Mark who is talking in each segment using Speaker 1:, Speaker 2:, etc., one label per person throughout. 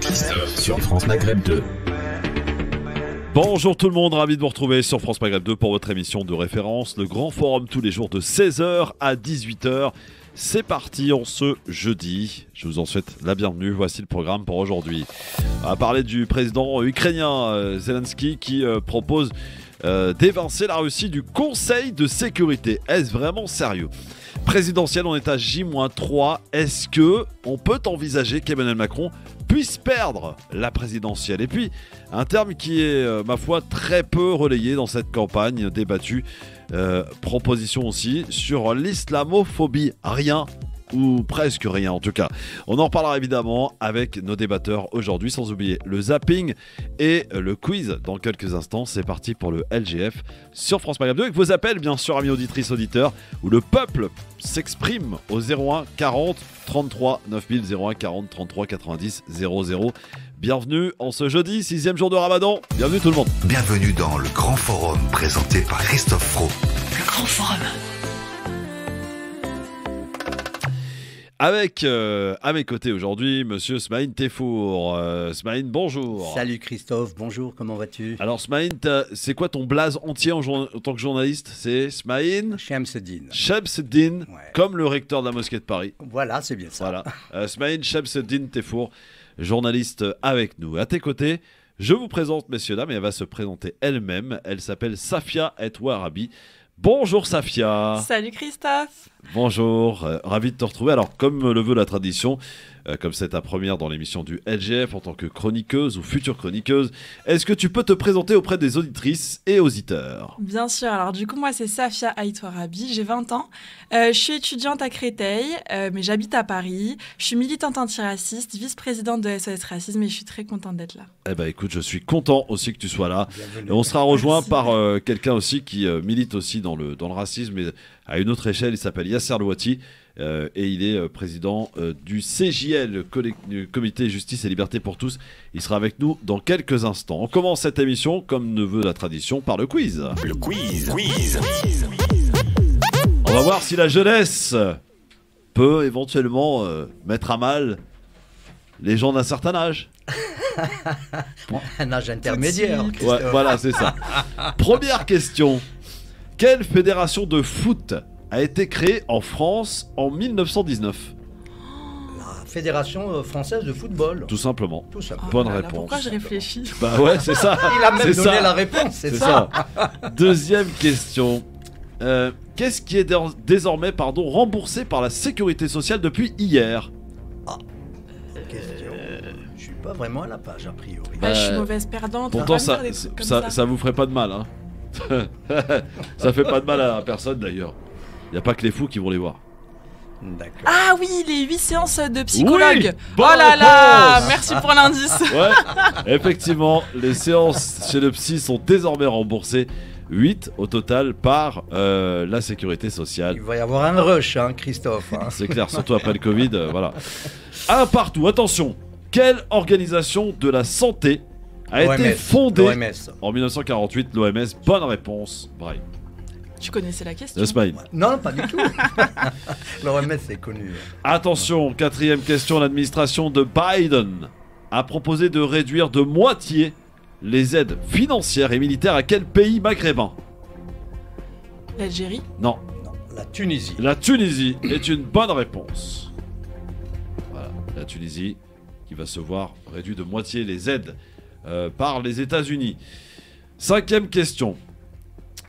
Speaker 1: Christophe. Sur France Maghreb 2.
Speaker 2: Bonjour tout le monde, ravi de vous retrouver sur France Maghreb 2 pour votre émission de référence, le grand forum tous les jours de 16h à 18h. C'est parti en ce jeudi. Je vous en souhaite la bienvenue. Voici le programme pour aujourd'hui. On va parler du président ukrainien euh, Zelensky qui euh, propose euh, d'évincer la Russie du Conseil de sécurité. Est-ce vraiment sérieux? Présidentiel, on est à J-3. Est-ce que on peut envisager qu'Emmanuel Macron puisse perdre la présidentielle? Et puis, un terme qui est, euh, ma foi, très peu relayé dans cette campagne débattue. Euh, proposition aussi sur l'islamophobie. Rien ou presque rien en tout cas. On en reparlera évidemment avec nos débatteurs aujourd'hui, sans oublier le zapping et le quiz dans quelques instants. C'est parti pour le LGF sur France Maghreb 2 avec vos appels, bien sûr, amis auditrices, auditeurs, où le peuple s'exprime au 01 40 33 9000 01 40 33 90 00. Bienvenue en ce jeudi, sixième jour de Ramadan. Bienvenue tout le monde.
Speaker 3: Bienvenue dans le Grand Forum présenté par Christophe Fro.
Speaker 4: Le Grand Forum.
Speaker 2: Avec euh, à mes côtés aujourd'hui, Monsieur Smaïn Tefour. Euh, Smaïn, bonjour.
Speaker 5: Salut Christophe, bonjour, comment vas-tu?
Speaker 2: Alors Smaïn, c'est quoi ton blaze entier en, tant que journaliste? C'est Smaïn. Shamseddin,
Speaker 5: Ouais.
Speaker 2: comme le recteur de la mosquée de Paris.
Speaker 5: Voilà, c'est bien ça.
Speaker 2: Voilà. Euh, Smaïn Shamseddin Tefour, journaliste avec nous. À tes côtés, je vous présente, messieurs, dames, et elle va se présenter elle-même. Elle s'appelle Safia Etouarabi. Bonjour Safia.
Speaker 4: Salut Christophe.
Speaker 2: Bonjour, euh, ravi de te retrouver. Alors, comme le veut la tradition, comme c'est ta première dans l'émission du LGF en tant que chroniqueuse ou future chroniqueuse, est-ce que tu peux te présenter auprès des auditrices et auditeurs?
Speaker 4: Bien sûr, alors du coup moi c'est Safia Aïtoirabi, j'ai 20 ans, Euh, je suis étudiante à Créteil, euh, mais j'habite à Paris, je suis militante antiraciste, vice-présidente de SOS Racisme et je suis très contente d'être là.
Speaker 2: Eh ben, écoute, je suis content aussi que tu sois là.
Speaker 5: Bienvenue.
Speaker 2: Et on sera rejoint
Speaker 4: Merci.
Speaker 2: par euh, quelqu'un aussi qui euh, milite aussi dans le, dans le racisme, mais à une autre échelle. Il s'appelle Yasser Louati euh, et il est euh, président euh, du CJL, Comité Justice et Liberté pour tous. Il sera avec nous dans quelques instants. On commence cette émission, comme ne veut la tradition, par le quiz.
Speaker 1: Le quiz. Quiz.
Speaker 2: On va voir si la jeunesse peut éventuellement euh, mettre à mal les gens d'un certain âge.
Speaker 5: Un âge intermédiaire.
Speaker 2: Ouais, voilà, c'est ça. Première question. Quelle fédération de foot a été créée en France en 1919
Speaker 5: La Fédération euh, française de football.
Speaker 2: Tout simplement.
Speaker 5: Tout simplement.
Speaker 2: Bonne
Speaker 4: Oh
Speaker 2: réponse.
Speaker 4: Pourquoi je réfléchis
Speaker 2: Bah ouais, c'est ça.
Speaker 5: Il a même
Speaker 2: C'est
Speaker 5: donné
Speaker 2: ça.
Speaker 5: la réponse, c'est ça.
Speaker 2: ça. Deuxième question. Euh, Qu'est-ce qui est dé- désormais pardon, remboursé par la sécurité sociale depuis hier?
Speaker 5: Question. Je suis pas vraiment à la page, a priori.
Speaker 4: Bah, Je suis
Speaker 2: Bah,
Speaker 4: mauvaise perdante.
Speaker 2: Pourtant, ça,
Speaker 4: comme
Speaker 2: ça, ça vous ferait pas de mal. Hein. ça fait pas de mal à personne d'ailleurs. Il n'y a pas que les fous qui vont les voir.
Speaker 5: D'accord.
Speaker 4: Ah oui, les 8 séances de psychologue.
Speaker 2: Oui,
Speaker 4: oh là là, merci pour l'indice.
Speaker 2: Ouais, effectivement, les séances chez le psy sont désormais remboursées. 8 au total par euh, la sécurité sociale.
Speaker 5: Il va y avoir un rush, hein, Christophe. hein.
Speaker 2: C'est clair, surtout après le Covid. euh, voilà. Un partout, attention. Quelle organisation de la santé a été fondée
Speaker 5: l'OMS.
Speaker 2: en 1948 L'OMS, bonne réponse. Bravo.
Speaker 4: Tu connaissais la question
Speaker 5: Non, pas du tout. L'OMS, c'est connu.
Speaker 2: Attention, quatrième question. L'administration de Biden a proposé de réduire de moitié les aides financières et militaires à quel pays maghrébin?
Speaker 4: L'Algérie?
Speaker 2: Non,
Speaker 5: Non, la Tunisie.
Speaker 2: la Tunisie est une bonne réponse. Voilà, la Tunisie qui va se voir réduire de moitié les aides euh, par les États-Unis. Cinquième question.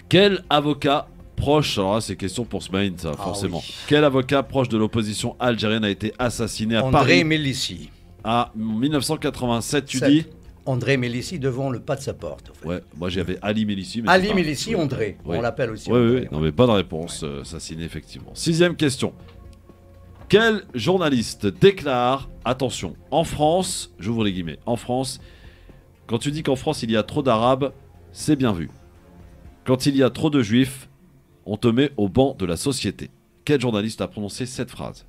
Speaker 2: Quel avocat proche, alors là c'est question pour Smaïn ça
Speaker 5: Ah
Speaker 2: forcément,
Speaker 5: oui.
Speaker 2: quel avocat proche de l'opposition algérienne a été assassiné à
Speaker 5: André
Speaker 2: Paris
Speaker 5: Mélissi.
Speaker 2: à 1987 tu
Speaker 5: Sept.
Speaker 2: dis
Speaker 5: André Mélissi devant le pas de sa porte. en fait.
Speaker 2: Ouais, moi j'avais Ali Mélissi. mais
Speaker 5: Ali Mélissi. André. On l'appelle aussi.
Speaker 2: Oui, oui. Non, mais bonne réponse, euh, assassiné effectivement. Sixième question. Quel journaliste déclare, attention, en France, j'ouvre les guillemets, en France, quand tu dis qu'en France il y a trop d'arabes, c'est bien vu. Quand il y a trop de juifs, on te met au banc de la société. Quel journaliste a prononcé cette phrase?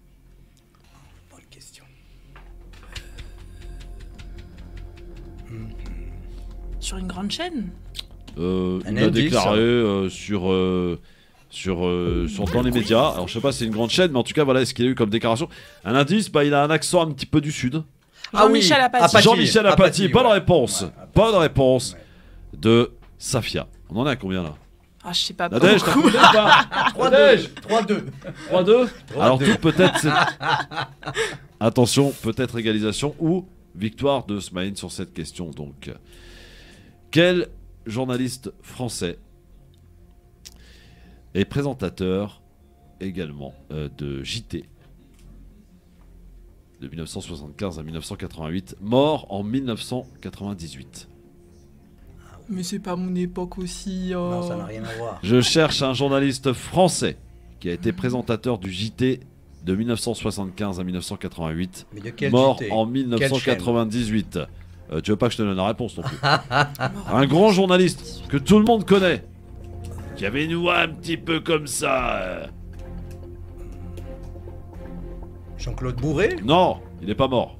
Speaker 5: Bonne question.
Speaker 4: Sur une grande chaîne?
Speaker 2: Euh,
Speaker 5: Un
Speaker 2: il a déclaré
Speaker 5: hein.
Speaker 2: euh, sur, euh, sur, euh, sur- dans les médias. Alors je sais pas si c'est une grande chaîne, mais en tout cas voilà ce qu'il a eu comme déclaration? Un indice, bah, il a un accent un petit peu du sud.
Speaker 5: Ah oui,
Speaker 4: Jean-Michel Apathy.
Speaker 5: Apathy.
Speaker 2: Jean-Michel Apathy,
Speaker 5: Apathy,
Speaker 2: bonne
Speaker 5: ouais.
Speaker 2: réponse.
Speaker 5: Ouais, Apathy.
Speaker 2: Bonne réponse
Speaker 5: Ouais.
Speaker 2: de Safia. On en est à combien là
Speaker 4: Ah, je sais pas.
Speaker 2: Nadège, t'as combien ou pas
Speaker 5: 3-2. 3-2.
Speaker 2: 3-2 Alors
Speaker 5: 3-2.
Speaker 2: tout peut-être... c'est- Attention, peut-être égalisation ou victoire de Smaïn sur cette question. Donc, quel journaliste français et présentateur également euh, de JT de 1975 à 1988, mort en 1998
Speaker 4: Mais c'est pas mon époque aussi. oh.
Speaker 5: Non, ça n'a rien à voir.
Speaker 2: Je cherche un journaliste français qui a été présentateur du JT de 1975 à 1988,
Speaker 5: Mais de quel
Speaker 2: mort
Speaker 5: JT
Speaker 2: en 1998. Euh, tu veux pas que je te donne la réponse non plus? Un grand journaliste que tout le monde connaît, qui avait une voix un petit peu comme ça. euh.
Speaker 5: Jean-Claude Bourré?
Speaker 2: Non, il n'est pas mort.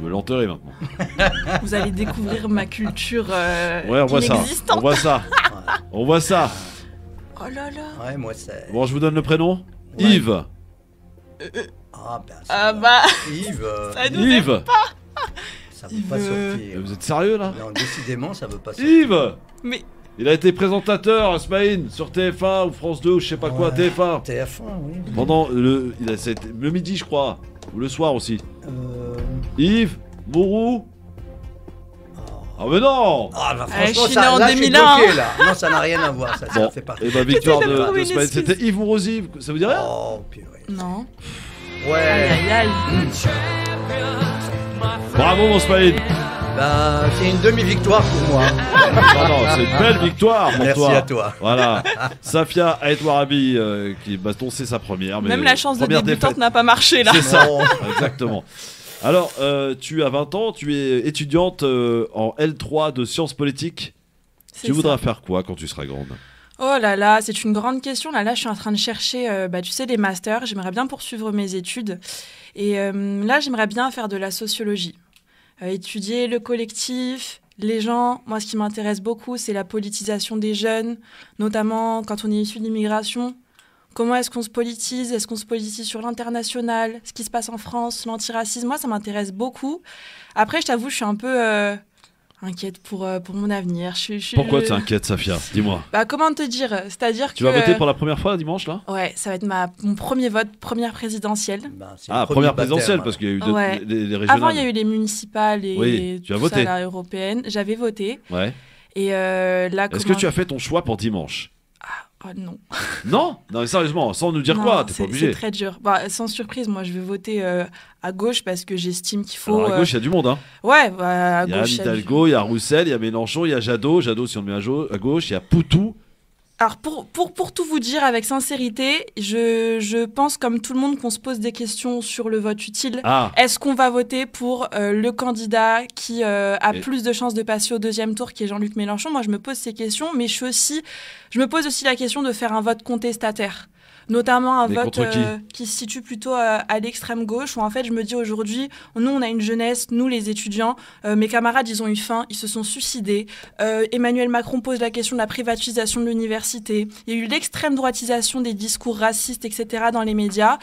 Speaker 2: Tu veux l'enterrer maintenant
Speaker 4: Vous allez découvrir ma culture euh,
Speaker 2: Ouais, on voit ça. On voit ça. On voit ça.
Speaker 4: Oh là là.
Speaker 5: Ouais, moi c'est.
Speaker 2: Bon, je vous donne le prénom
Speaker 5: Ouais.
Speaker 2: Yves.
Speaker 5: Ah, ben, ça
Speaker 4: Ah bah,
Speaker 5: Yves, euh,
Speaker 4: ça nous est...
Speaker 2: Yves.
Speaker 5: ça veut
Speaker 4: Yves,
Speaker 5: pas sortir.
Speaker 2: Vous êtes sérieux là
Speaker 5: Non, décidément, ça veut pas sortir.
Speaker 2: Yves
Speaker 4: Mais
Speaker 2: Il a été présentateur, Smaïn, sur TF1 ou France 2 ou je sais pas quoi,
Speaker 5: Ouais.
Speaker 2: TF1.
Speaker 5: TF1, oui.
Speaker 2: Pendant le, il a, le midi, je crois, ou le soir aussi.
Speaker 5: Euh...
Speaker 2: Yves, Mourou. Ah mais non
Speaker 5: Ah, bah,
Speaker 4: je
Speaker 5: franchement,
Speaker 4: suis
Speaker 5: ça,
Speaker 4: en
Speaker 5: là, je suis
Speaker 4: 2001.
Speaker 5: bloqué, là. Non, ça n'a rien à voir, ça, ça
Speaker 2: Bon,
Speaker 5: fait partie.
Speaker 2: et bah victoire
Speaker 4: de
Speaker 2: de. C'était Yves Mourouzi, ça vous dit rien?
Speaker 5: Oh, purée.
Speaker 4: non.
Speaker 5: Ouais.
Speaker 4: aïe aïe.
Speaker 2: Bravo mon Smaïn
Speaker 5: Ben, c'est une demi-victoire pour moi.
Speaker 2: Non, non, c'est une belle victoire pour
Speaker 5: Merci
Speaker 2: toi.
Speaker 5: à toi.
Speaker 2: Voilà. Safia Aetwarabi, euh, qui bah, dont c'est sa première. Mais
Speaker 4: Même la chance de débutante n'a pas marché là.
Speaker 2: C'est ça, exactement. Alors, euh, tu as 20 ans, tu es étudiante euh, en L3 de sciences politiques. Tu
Speaker 4: ça.
Speaker 2: voudras faire quoi quand tu seras grande?
Speaker 4: Oh là là, c'est une grande question. Là, là, je suis en train de chercher, euh, bah, tu sais, les masters. J'aimerais bien poursuivre mes études. Et là, j'aimerais bien faire de la sociologie. Étudier le collectif, les gens. Moi, ce qui m'intéresse beaucoup, c'est la politisation des jeunes, notamment quand on est issu de l'immigration. Comment est-ce qu'on se politise? Est-ce qu'on se politise sur l'international? Ce qui se passe en France, l'antiracisme? Moi, ça m'intéresse beaucoup. Après, je t'avoue, je suis un peu euh, inquiète pour, euh, pour mon avenir. Je, je
Speaker 2: Pourquoi tu inquiète, Safia? Dis-moi.
Speaker 4: bah, comment te dire? C'est-à-dire
Speaker 2: Tu
Speaker 4: que.
Speaker 2: vas voter pour la première fois dimanche là?
Speaker 4: Ouais, ça va être ma, mon premier vote, première présidentielle.
Speaker 5: C'est
Speaker 2: Ah, première présidentielle,
Speaker 5: alors.
Speaker 2: parce qu'il y a eu deux-
Speaker 4: Ouais.
Speaker 2: les, les régionales.
Speaker 4: Avant, il y a eu les municipales et
Speaker 2: Oui, tu as voté.
Speaker 4: ça, la européenne. J'avais voté.
Speaker 2: Ouais.
Speaker 4: Et euh, là,
Speaker 2: Est-ce que tu as fait ton choix pour dimanche?
Speaker 4: Oh non.
Speaker 2: Non? Non, mais sérieusement, sans nous dire
Speaker 4: Non,
Speaker 2: quoi, t'es pas obligé.
Speaker 4: C'est très dur. Bah, sans surprise, moi, je vais voter euh, à gauche parce que j'estime qu'il faut.
Speaker 2: Alors à
Speaker 4: euh,
Speaker 2: gauche, il y a du monde. Hein.
Speaker 4: Ouais, bah, à
Speaker 2: Il y a
Speaker 4: gauche. il y a
Speaker 2: Hidalgo, il y a Roussel, il y a Mélenchon, il y a Jadot. Jadot, si on le met à, à gauche, il y a Poutou.
Speaker 4: Alors, pour, pour, pour tout vous dire avec sincérité, je, je pense, comme tout le monde, qu'on se pose des questions sur le vote utile.
Speaker 2: Ah,
Speaker 4: Est-ce qu'on va voter pour euh, le candidat qui euh, a
Speaker 2: Et-
Speaker 4: plus de chances de passer au deuxième tour, qui est Jean-Luc Mélenchon? Moi, je me pose ces questions, mais je, suis aussi, je me pose aussi la question de faire un vote contestataire. Notamment un
Speaker 2: Mais
Speaker 4: vote
Speaker 2: qui
Speaker 4: euh, qui se situe plutôt euh, à l'extrême gauche, où en fait je me dis aujourd'hui, nous on a une jeunesse, nous les étudiants, euh, mes camarades ils ont eu faim, ils se sont suicidés. Euh, Emmanuel Macron pose la question de la privatisation de l'université. Il y a eu l'extrême droitisation des discours racistes, etc. dans les médias.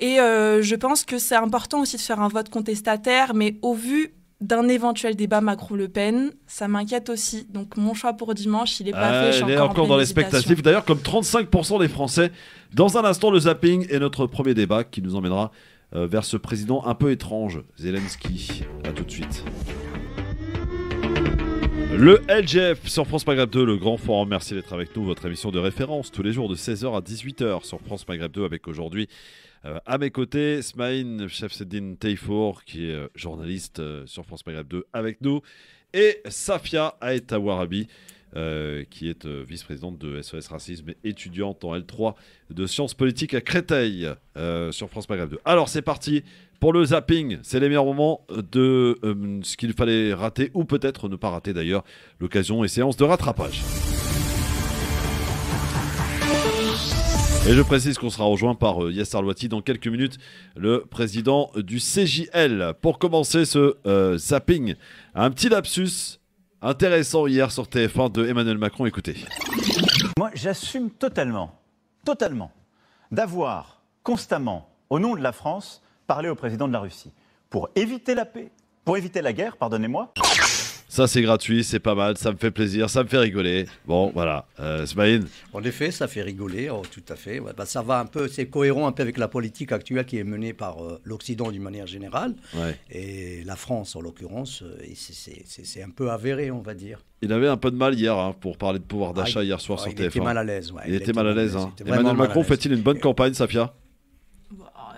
Speaker 4: Et je pense que c'est important aussi de faire un vote contestataire, mais au vu d'un éventuel débat Macron-Le Pen, ça m'inquiète aussi. Donc mon choix pour dimanche, il est pas fait. Je
Speaker 2: est
Speaker 4: encore, en
Speaker 2: encore dans les spectatives. D'ailleurs, comme 35% des Français. Dans un instant, le zapping et notre premier débat qui nous emmènera euh, vers ce président un peu étrange, Zelensky. A tout de suite. Le LGF sur France Maghreb 2, le grand forum. Merci d'être avec nous. Votre émission de référence tous les jours de 16h à 18h sur France Maghreb 2 avec aujourd'hui euh, à mes côtés Smaïn Chefseddin Teifour qui est euh, journaliste euh, sur France Maghreb 2 avec nous et Safia Aetawarabi euh, qui est vice-présidente de SOS Racisme et étudiante en L3 de sciences politiques à Créteil sur France Maghreb 2. Alors c'est parti pour le zapping, c'est les meilleurs moments de ce qu'il fallait rater ou peut-être ne pas rater d'ailleurs l'occasion et séance de rattrapage. Et je précise qu'on sera rejoint par euh, Yassar Louati dans quelques minutes, le président du CJL. Pour commencer ce euh, zapping, un petit lapsus intéressant hier sur TF1 de Emmanuel Macron. Écoutez.
Speaker 6: Moi, j'assume totalement, totalement, d'avoir constamment, au nom de la France, parlé au président de la Russie. pour éviter la paix, pour éviter la guerre, pardonnez-moi.
Speaker 2: Ça, c'est gratuit, c'est pas mal, ça me fait plaisir, ça me fait rigoler. Bon, voilà. Euh, Smaïn,
Speaker 5: En effet, ça fait rigoler, oh, tout à fait. Ouais, bah, ça va un peu, c'est cohérent un peu avec la politique actuelle qui est menée par euh, l'Occident d'une manière générale
Speaker 2: ouais.
Speaker 5: et la France en l'occurrence. euh, c'est- un peu avéré, on va dire.
Speaker 2: il avait un peu de mal hier hein, pour parler de pouvoir
Speaker 5: Ah,
Speaker 2: d'achat
Speaker 5: il-
Speaker 2: hier soir
Speaker 5: ouais,
Speaker 2: sur
Speaker 5: il
Speaker 2: TF1.
Speaker 5: était mal à l'aise. ouais,
Speaker 2: il, était mal à l'aise. hein.
Speaker 5: il
Speaker 2: Emmanuel Macron fait-il une bonne campagne, Safia?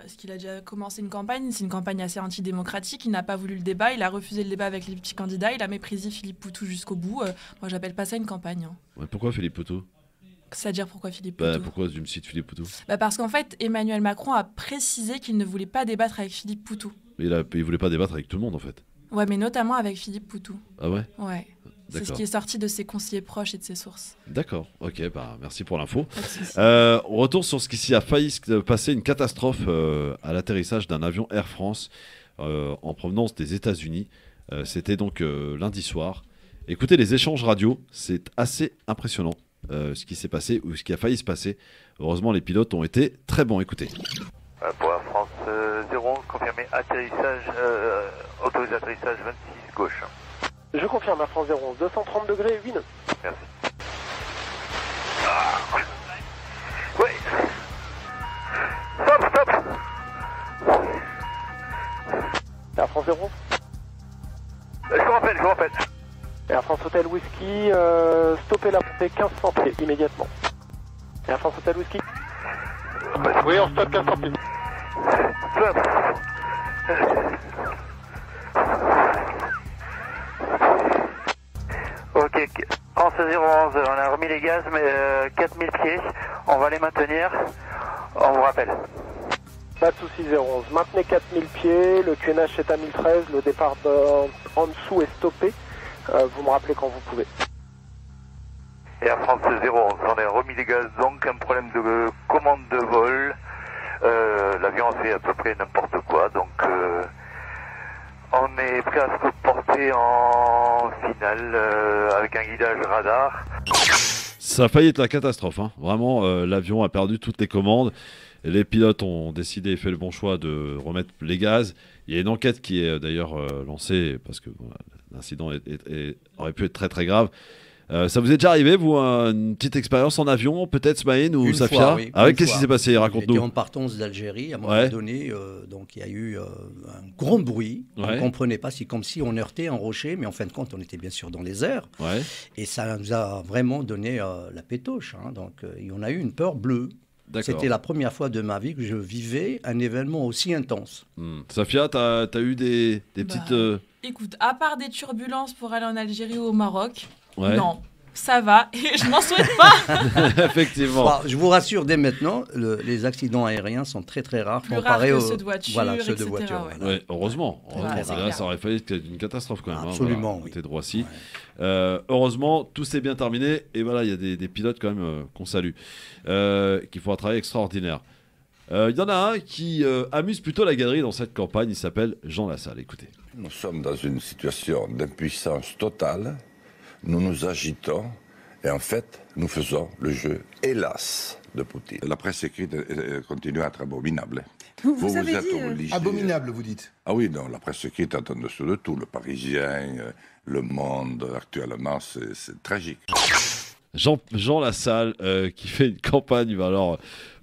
Speaker 4: Est-ce qu'il a déjà commencé une campagne C'est une campagne assez antidémocratique. Il n'a pas voulu le débat. Il a refusé le débat avec les petits candidats. Il a méprisé Philippe Poutou jusqu'au bout. Euh, moi, j'appelle pas ça une campagne. hein.
Speaker 2: Ouais, Pourquoi Philippe Poutou?
Speaker 4: C'est-à-dire pourquoi Philippe
Speaker 2: bah,
Speaker 4: Poutou?
Speaker 2: Pourquoi tu me cites Philippe Poutou?
Speaker 4: Bah, Parce qu'en fait, Emmanuel Macron a précisé qu'il ne voulait pas débattre avec Philippe Poutou.
Speaker 2: il, a, il voulait pas débattre avec tout le monde en fait.
Speaker 4: Ouais, mais notamment avec Philippe Poutou.
Speaker 2: Ah ouais?
Speaker 4: Ouais. C'est ce
Speaker 2: D'accord.
Speaker 4: qui est sorti de ses conseillers proches et de ses sources.
Speaker 2: D'accord, ok, bah merci pour l'info. Euh, on retourne sur ce qui s'y a failli se passer une catastrophe euh, à l'atterrissage d'un avion Air France euh, en provenance des États-Unis. Euh, C'était donc euh, lundi soir. Écoutez les échanges radio, c'est assez impressionnant euh, ce qui s'est passé ou ce qui a failli se passer. Heureusement, les pilotes ont été très bons. Écoutez.
Speaker 7: Pour Air France euh, 0, confirmé atterrissage, euh, autorisé atterrissage 26 gauche.
Speaker 8: Je confirme Air France 011, 230 degrés, 8 nœuds.
Speaker 7: Merci. Oui. Stop, stop.
Speaker 8: Air France 011,
Speaker 7: Euh, Je vous rappelle, je vous rappelle.
Speaker 8: Air France Hotel Whisky, euh, stoppez la montée 1500 pieds immédiatement. Air France Hotel Whisky Oui, on stoppe 1500 pieds.
Speaker 7: Stop. Ok, France 011, on a remis les gaz, mais euh, 4000 pieds, on va les maintenir. On vous rappelle.
Speaker 8: Pas de soucis 011. Maintenez 4000 pieds, le QNH est à 1013, le départ de- en dessous est stoppé. Euh, vous me rappelez quand vous pouvez.
Speaker 7: Air France 011, on a remis les gaz, donc un problème de euh, commande de vol. Euh, L'avion fait à peu près n'importe quoi, donc euh, on est se reporter en finale euh, avec un guidage radar.
Speaker 2: Ça a failli être la catastrophe. hein. Vraiment, euh, l'avion a perdu toutes les commandes. Les pilotes ont décidé et fait le bon choix de remettre les gaz. Il y a une enquête qui est euh, d'ailleurs euh, lancée parce que l'incident aurait pu être très très grave. Euh, ça vous est déjà arrivé, vous, un- une petite expérience en avion, peut-être Smaïn ou
Speaker 5: Une
Speaker 2: Safia
Speaker 5: fois, oui,
Speaker 2: Ah ouais, qu'est-ce qui s'est passé Raconte-nous.
Speaker 5: en partance d'Algérie, à un moment
Speaker 2: Ouais.
Speaker 5: donné, euh, donc il y a eu euh, un grand bruit. On ne comprenait pas, c'est comme si on heurtait un rocher, mais en fin de compte, on était bien sûr dans les airs.
Speaker 2: Ouais.
Speaker 5: Et ça nous a vraiment donné euh, la pétoche. hein. donc euh, et on a eu une peur bleue. C'était la première fois de ma vie que je vivais un événement aussi intense.
Speaker 2: Hmm. Safia, t'as as eu des, des
Speaker 4: Bah,
Speaker 2: petites. euh,
Speaker 4: Écoute, à part des turbulences pour aller en Algérie ou au Maroc,
Speaker 2: Ouais.
Speaker 4: non, ça va. Et je n'en souhaite pas.
Speaker 2: Effectivement.
Speaker 5: Bah, je vous rassure dès maintenant, le- les accidents aériens sont très très rares
Speaker 4: Plus
Speaker 5: comparés
Speaker 4: rares que
Speaker 5: aux
Speaker 4: ceux de voiture,
Speaker 5: voilà, ceux de voiture.
Speaker 4: ouais.
Speaker 5: voilà.
Speaker 2: Ouais, heureusement. Là, ça aurait fallu être une catastrophe quand même. hein,
Speaker 5: Absolument,
Speaker 2: voilà,
Speaker 5: oui.
Speaker 2: côté de Roissy. Euh, heureusement, tout s'est bien terminé. Et voilà, il y a des, des pilotes quand même euh, qu'on salue, euh, qui font un travail extraordinaire. Euh, Il y en a un qui euh, amuse plutôt la galerie dans cette campagne. Il s'appelle Jean Lassalle. Écoutez.
Speaker 9: Nous sommes dans une situation d'impuissance totale. Nous nous agitons et en fait, nous faisons le jeu, hélas, de Poutine. La presse écrite euh, continue à être abominable.
Speaker 10: Vous, vous avez
Speaker 9: êtes
Speaker 10: dit, euh,
Speaker 9: obligé-
Speaker 11: Abominable, vous dites.
Speaker 9: Ah oui, non, la presse écrite est en dessous de tout. Le Parisien, euh, Le Monde, actuellement, c'est tragique.
Speaker 2: Jean, Jean Lassalle euh, qui fait une campagne. bah alors, euh,